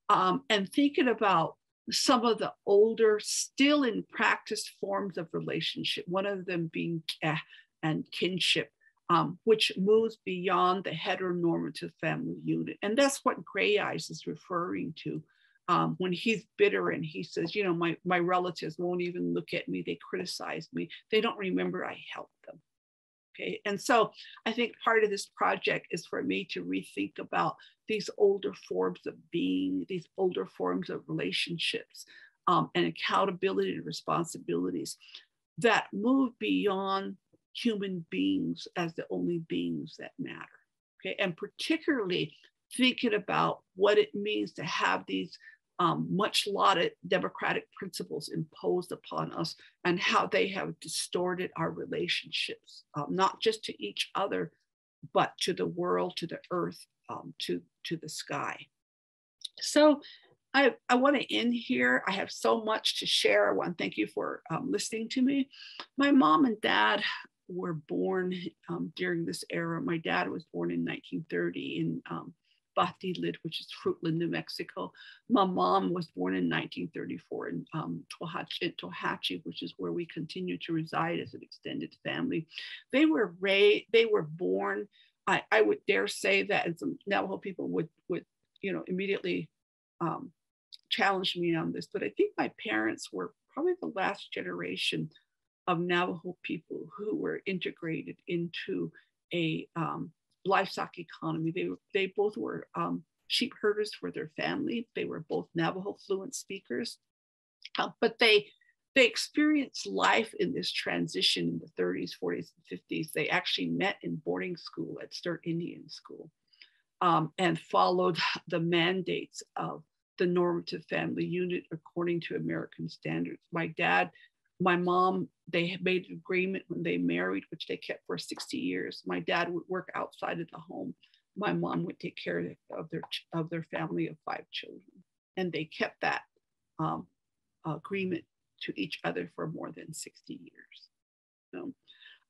um, and thinking about some of the older, still in practice forms of relationship, one of them being eh, and kinship um, which moves beyond the heteronormative family unit. And that's what Gray Eyes is referring to um, when he's bitter and he says, you know, my, my relatives won't even look at me, they criticize me, they don't remember I helped them. Okay, and so I think part of this project is for me to rethink about these older forms of being, these older forms of relationships, um, and accountability and responsibilities that move beyond human beings as the only beings that matter. Okay, and particularly thinking about what it means to have these um, much lauded democratic principles imposed upon us and how they have distorted our relationships, um, not just to each other, but to the world, to the earth, um, to, to the sky. So I, I want to end here. I have so much to share. I want to thank you for um, listening to me. My mom and dad were born um, during this era. My dad was born in 1930 in um, Batilid, which is Fruitland, New Mexico. My mom was born in 1934 in um, Tohatchi, which is where we continue to reside as an extended family. They were raised, they were born, I, I would dare say that, and some Navajo people would, would you know, immediately um, challenge me on this, but I think my parents were probably the last generation of Navajo people who were integrated into a um, livestock economy. They, they both were um, sheep herders for their family. They were both Navajo fluent speakers, uh, but they they experienced life in this transition in the 30s, 40s, and 50s. They actually met in boarding school at Stewart Indian School um, and followed the mandates of the normative family unit according to American standards. My dad my mom they made an agreement when they married which they kept for 60 years. My dad would work outside of the home. My mom would take care of their of their family of five children. And they kept that um, agreement to each other for more than 60 years. So,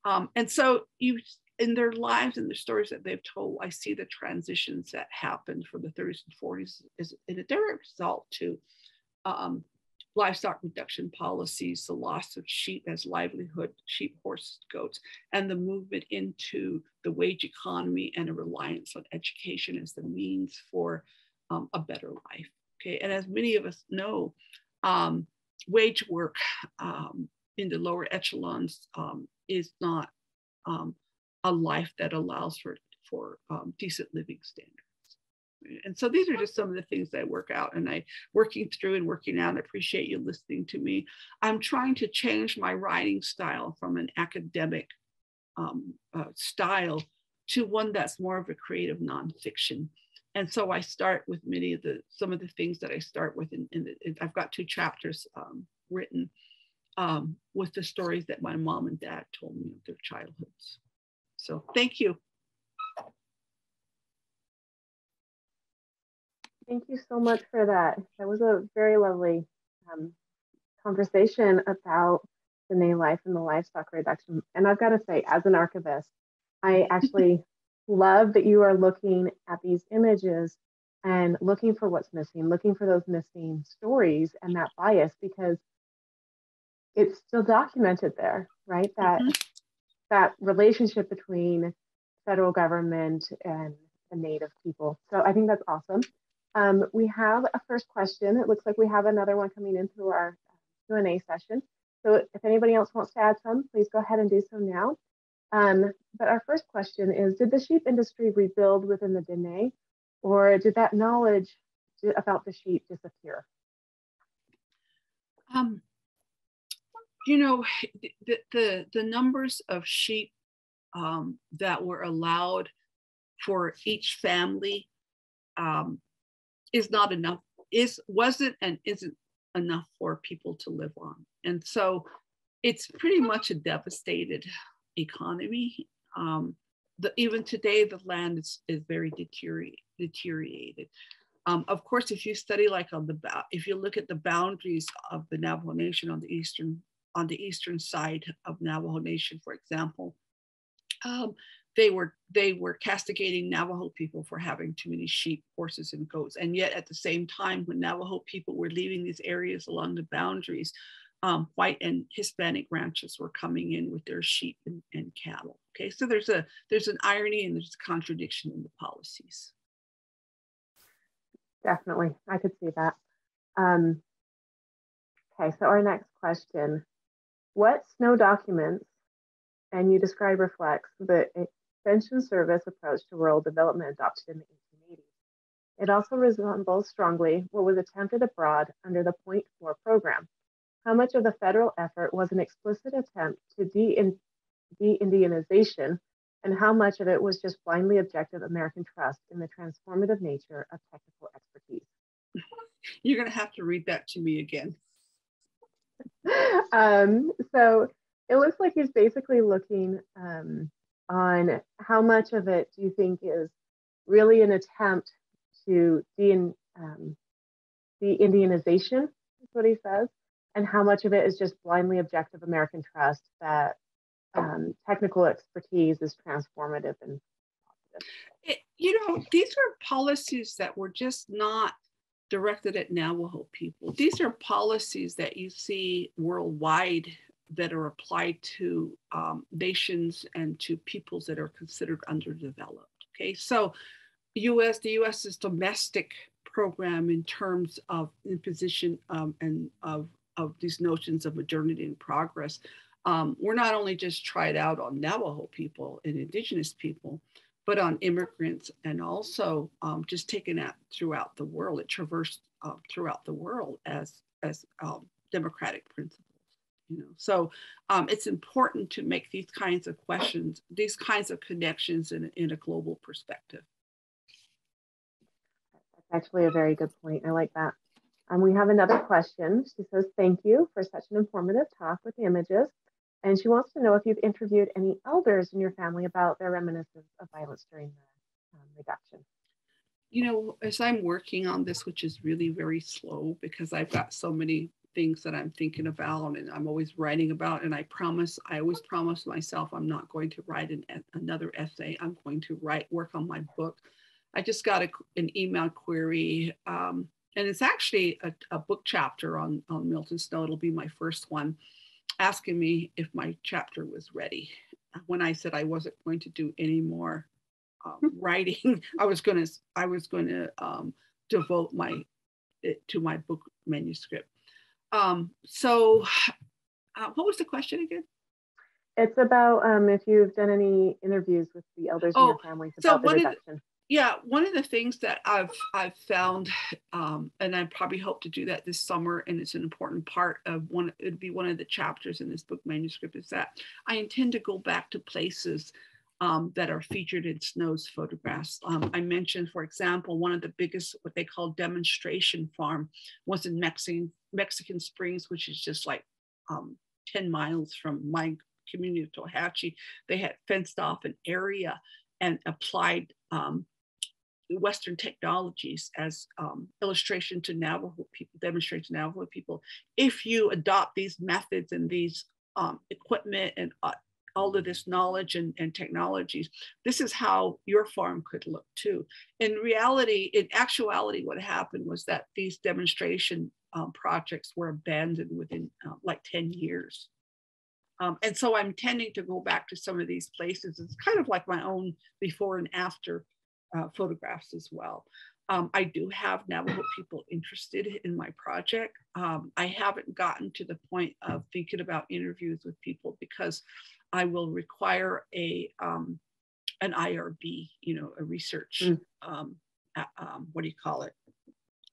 um, and so you in their lives and the stories that they've told, I see the transitions that happened from the 30s and 40s as in a direct result to um, livestock reduction policies, the loss of sheep as livelihood, sheep, horses, goats, and the movement into the wage economy and a reliance on education as the means for um, a better life. Okay, and as many of us know, um, wage work um, in the lower echelons um, is not um, a life that allows for for um, decent living standards and so these are just some of the things that I work out and I working through and working out. I appreciate you listening to me. I'm trying to change my writing style from an academic um, uh, style to one that's more of a creative nonfiction. And so I start with many of the some of the things that I start with. In, in, the, in I've got two chapters um, written um, with the stories that my mom and dad told me of their childhoods. So thank you. Thank you so much for that. That was a very lovely um, conversation about the Diné life and the livestock reduction. And I've got to say, as an archivist, I actually love that you are looking at these images and looking for what's missing, looking for those missing stories and that bias because it's still documented there, right? That mm-hmm. that relationship between federal government and the native people. So I think that's awesome. Um, we have a first question. It looks like we have another one coming in through our Q&A session. So if anybody else wants to add some, please go ahead and do so now. Um, but our first question is, did the sheep industry rebuild within the Diné or did that knowledge about the sheep disappear? Um, you know, the, the, the numbers of sheep um, that were allowed for each family um, is not enough is wasn't and isn't enough for people to live on. And so it's pretty much a devastated economy. Um, the, even today the land is, is very deteriorate, deteriorated. Um, of course if you study like on the if you look at the boundaries of the navajo nation on the eastern on the eastern side of navajo nation for example um, they were they were castigating Navajo people for having too many sheep, horses, and goats. And yet, at the same time, when Navajo people were leaving these areas along the boundaries, um, white and Hispanic ranchers were coming in with their sheep and, and, cattle. Okay, so there's a there's an irony and there's a contradiction in the policies. Definitely, I could see that. Um, okay, so our next question: What snow documents and you describe reflects the Extension Service approach to rural development adopted in the 1880s. It also resembles strongly what was attempted abroad under the Point Four program. How much of the federal effort was an explicit attempt to de Indianization, and how much of it was just blindly objective American trust in the transformative nature of technical expertise? You're going to have to read that to me again. um, so it looks like he's basically looking um, on how much of it do you think is really an attempt to de, um, de-Indianization, is what he says, and how much of it is just blindly objective American trust that um, technical expertise is transformative and positive. It, you know, these are policies that were just not directed at Navajo people. These are policies that you see worldwide that are applied to um, nations and to peoples that are considered underdeveloped. Okay, so U.S. the U.S.'s domestic program in terms of imposition um, and of of these notions of modernity and progress. Um, we're not only just tried out on Navajo people and indigenous people, but on immigrants and also um, just taken out throughout the world. It traversed uh, throughout the world as as um, democratic principles you know? So um, it's important to make these kinds of questions these kinds of connections in, in a global perspective. That's actually a very good point. I like that. Um, we have another question. She says thank you for such an informative talk with the images. And she wants to know if you've interviewed any elders in your family about their reminiscence of violence during the um, reduction. You know as i'm working on this which is really very slow because i've got so many things that I'm thinking about and I'm always writing about. And I promise, I always promise myself I'm not going to write an, another essay. I'm going to write, work on my book. I just got a, an email query, um, and it's actually a, a, book chapter on, on Milton Snow. It'll be my first one, asking me if my chapter was ready. When I said I wasn't going to do any more um, writing, I was going to I was going to um, devote my it to my book manuscript. Um, so, uh, what was the question again? It's about um, if you've done any interviews with the elders oh, in your family about so the reduction. yeah, one of the things that I've I've found, um, and I probably hope to do that this summer, and it's an important part of one. It'd be one of the chapters in this book manuscript is that I intend to go back to places um, that are featured in Snow's photographs. Um, I mentioned, for example, one of the biggest, what they call demonstration farm was in Mexican, Mexican Springs, which is just like um, 10 miles from my community of Tohatchi. They had fenced off an area and applied um, Western technologies as um, illustration to Navajo people, demonstrate to Navajo people. If you adopt these methods and these um, equipment and uh, all of this knowledge and, and technologies. This is how your farm could look too. In reality, in actuality, what happened was that these demonstration um, projects were abandoned within uh, like 10 years. Um, and so I'm tending to go back to some of these places. It's kind of like my own before and after uh, photographs as well. Um, I do have Navajo people interested in my project. Um, I haven't gotten to the point of thinking about interviews with people because I will require a um, an IRB, you know, a research. Mm. Um, um, what do you call it?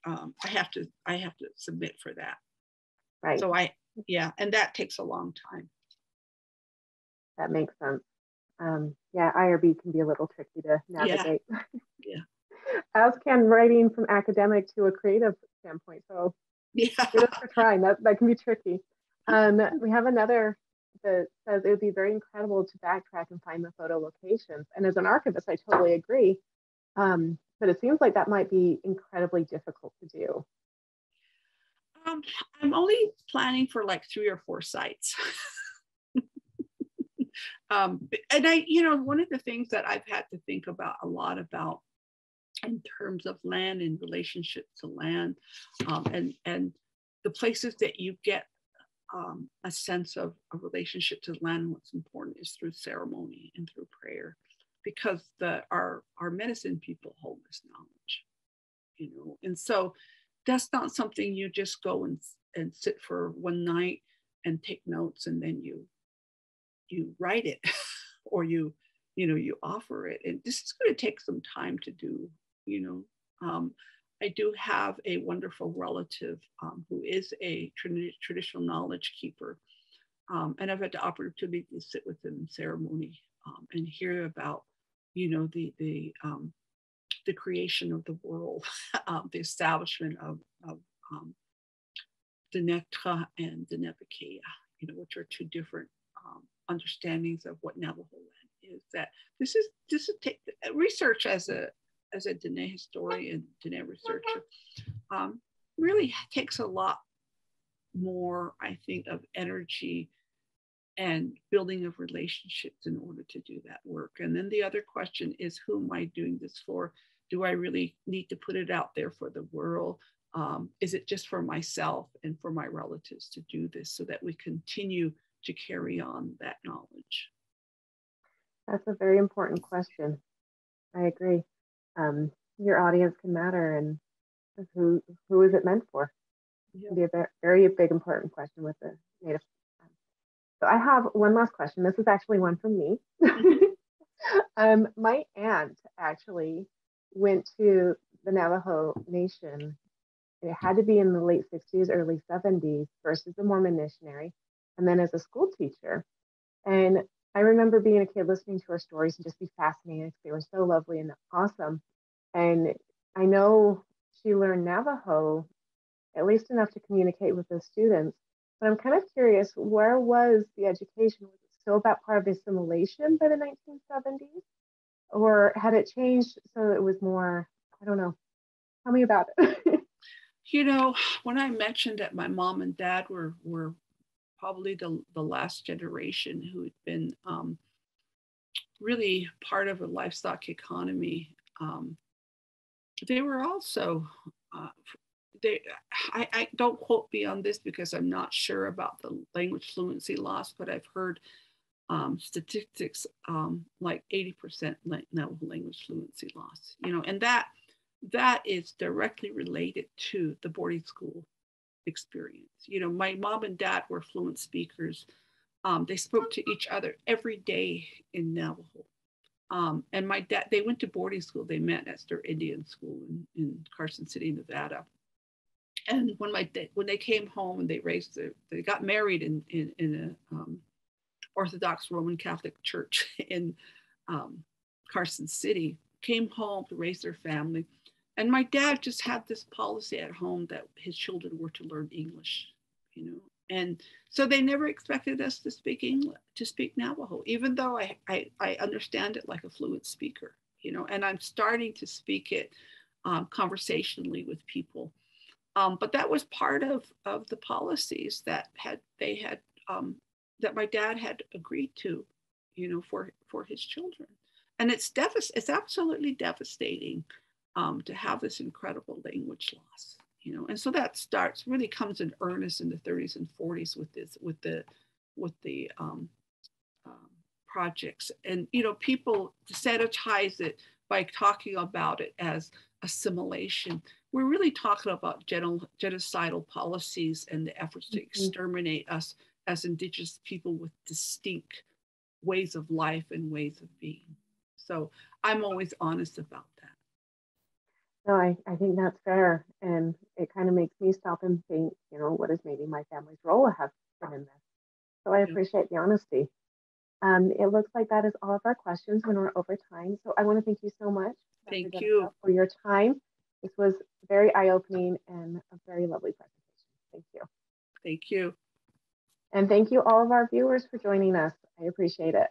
Um, I have to I have to submit for that. Right. So I yeah, and that takes a long time. That makes sense. Um, yeah, IRB can be a little tricky to navigate. Yeah. yeah. As can writing from academic to a creative standpoint. So yeah, for trying. That that can be tricky. Um, we have another that says it would be very incredible to backtrack and find the photo locations. And as an archivist, I totally agree. Um, but it seems like that might be incredibly difficult to do. Um, I'm only planning for like three or four sites. um, and I, you know, one of the things that I've had to think about a lot about in terms of land and relationship to land um, and, and the places that you get um, a sense of a relationship to land. What's important is through ceremony and through prayer, because the our our medicine people hold this knowledge, you know, and so that's not something you just go and and sit for one night and take notes and then you you write it or you you know you offer it and this is going to take some time to do you know um, I do have a wonderful relative um, who is a tra- traditional knowledge keeper. Um, and I've had the opportunity to sit with them in ceremony um, and hear about, you know, the, the, um, the creation of the world, um, the establishment of, of um, Dinétah and the Diné Bikéyah, you know, which are two different understandings of what Navajo land is. That this is this is take research as a as a Diné historian, Diné researcher, um, really takes a lot more, I think, of energy and building of relationships in order to do that work. And then the other question is, who am I doing this for? Do I really need to put it out there for the world? Um, is it just for myself and for my relatives to do this so that we continue to carry on that knowledge? That's a very important question. I agree um, your audience can matter and who who is it meant for? It can be a very big important question with the native. So I have one last question. This is actually one from me. um, my aunt actually went to the Navajo Nation. It had to be in the late 60s, early 70s, first as a Mormon missionary, and then as a school teacher. And I remember being a kid listening to her stories and just be fascinated because they were so lovely and awesome. And I know she learned Navajo at least enough to communicate with the students. But I'm kind of curious, where was the education? Was it still that part of assimilation by the 1970s? Or had it changed so it was more, I don't know. Tell me about it. You know, when I mentioned that my mom and dad were were probably the, the last generation who had been um, really part of a livestock economy, um, they were also uh, they I, I, don't quote me on this because I'm not sure about the language fluency loss, but I've heard um, statistics um, like 80% now language fluency loss, you know, and that that is directly related to the boarding school experience. You know, my mom and dad were fluent speakers. Um, they spoke to each other every day in Navajo. Um, and my dad, they went to boarding school. They met at their Indian school in, in Carson City, Nevada. And when my when they came home and they raised their, they got married in in, in a um, Orthodox Roman Catholic church in um, Carson City, came home to raise their family. And my dad just had this policy at home that his children were to learn English, you know. And so they never expected us to speak English, to speak Navajo, even though I, I, I understand it like a fluent speaker, you know, and I'm starting to speak it um, conversationally with people. Um, but that was part of, of the policies that had they had um, that my dad had agreed to, you know, for for his children. And it's devas- it's absolutely devastating um, to have this incredible language loss, you know. And so that starts really comes in earnest in the 30s and 40s with this with the with the um, um, projects, and you know, people sanitize it by talking about it as assimilation. We're really talking about genocidal policies and the efforts to mm-hmm. exterminate us as indigenous people with distinct ways of life and ways of being. So I'm always honest about. No, I, I think that's fair. And it kind of makes me stop and think, you know, what is maybe my family's role have been in this? So I appreciate the honesty. Um, it looks like that is all of our questions when we're over time. So I want to thank you so much. Thank you for your time. This was very eye-opening and a very lovely presentation. Thank you. Thank you. And thank you all of our viewers for joining us. I appreciate it.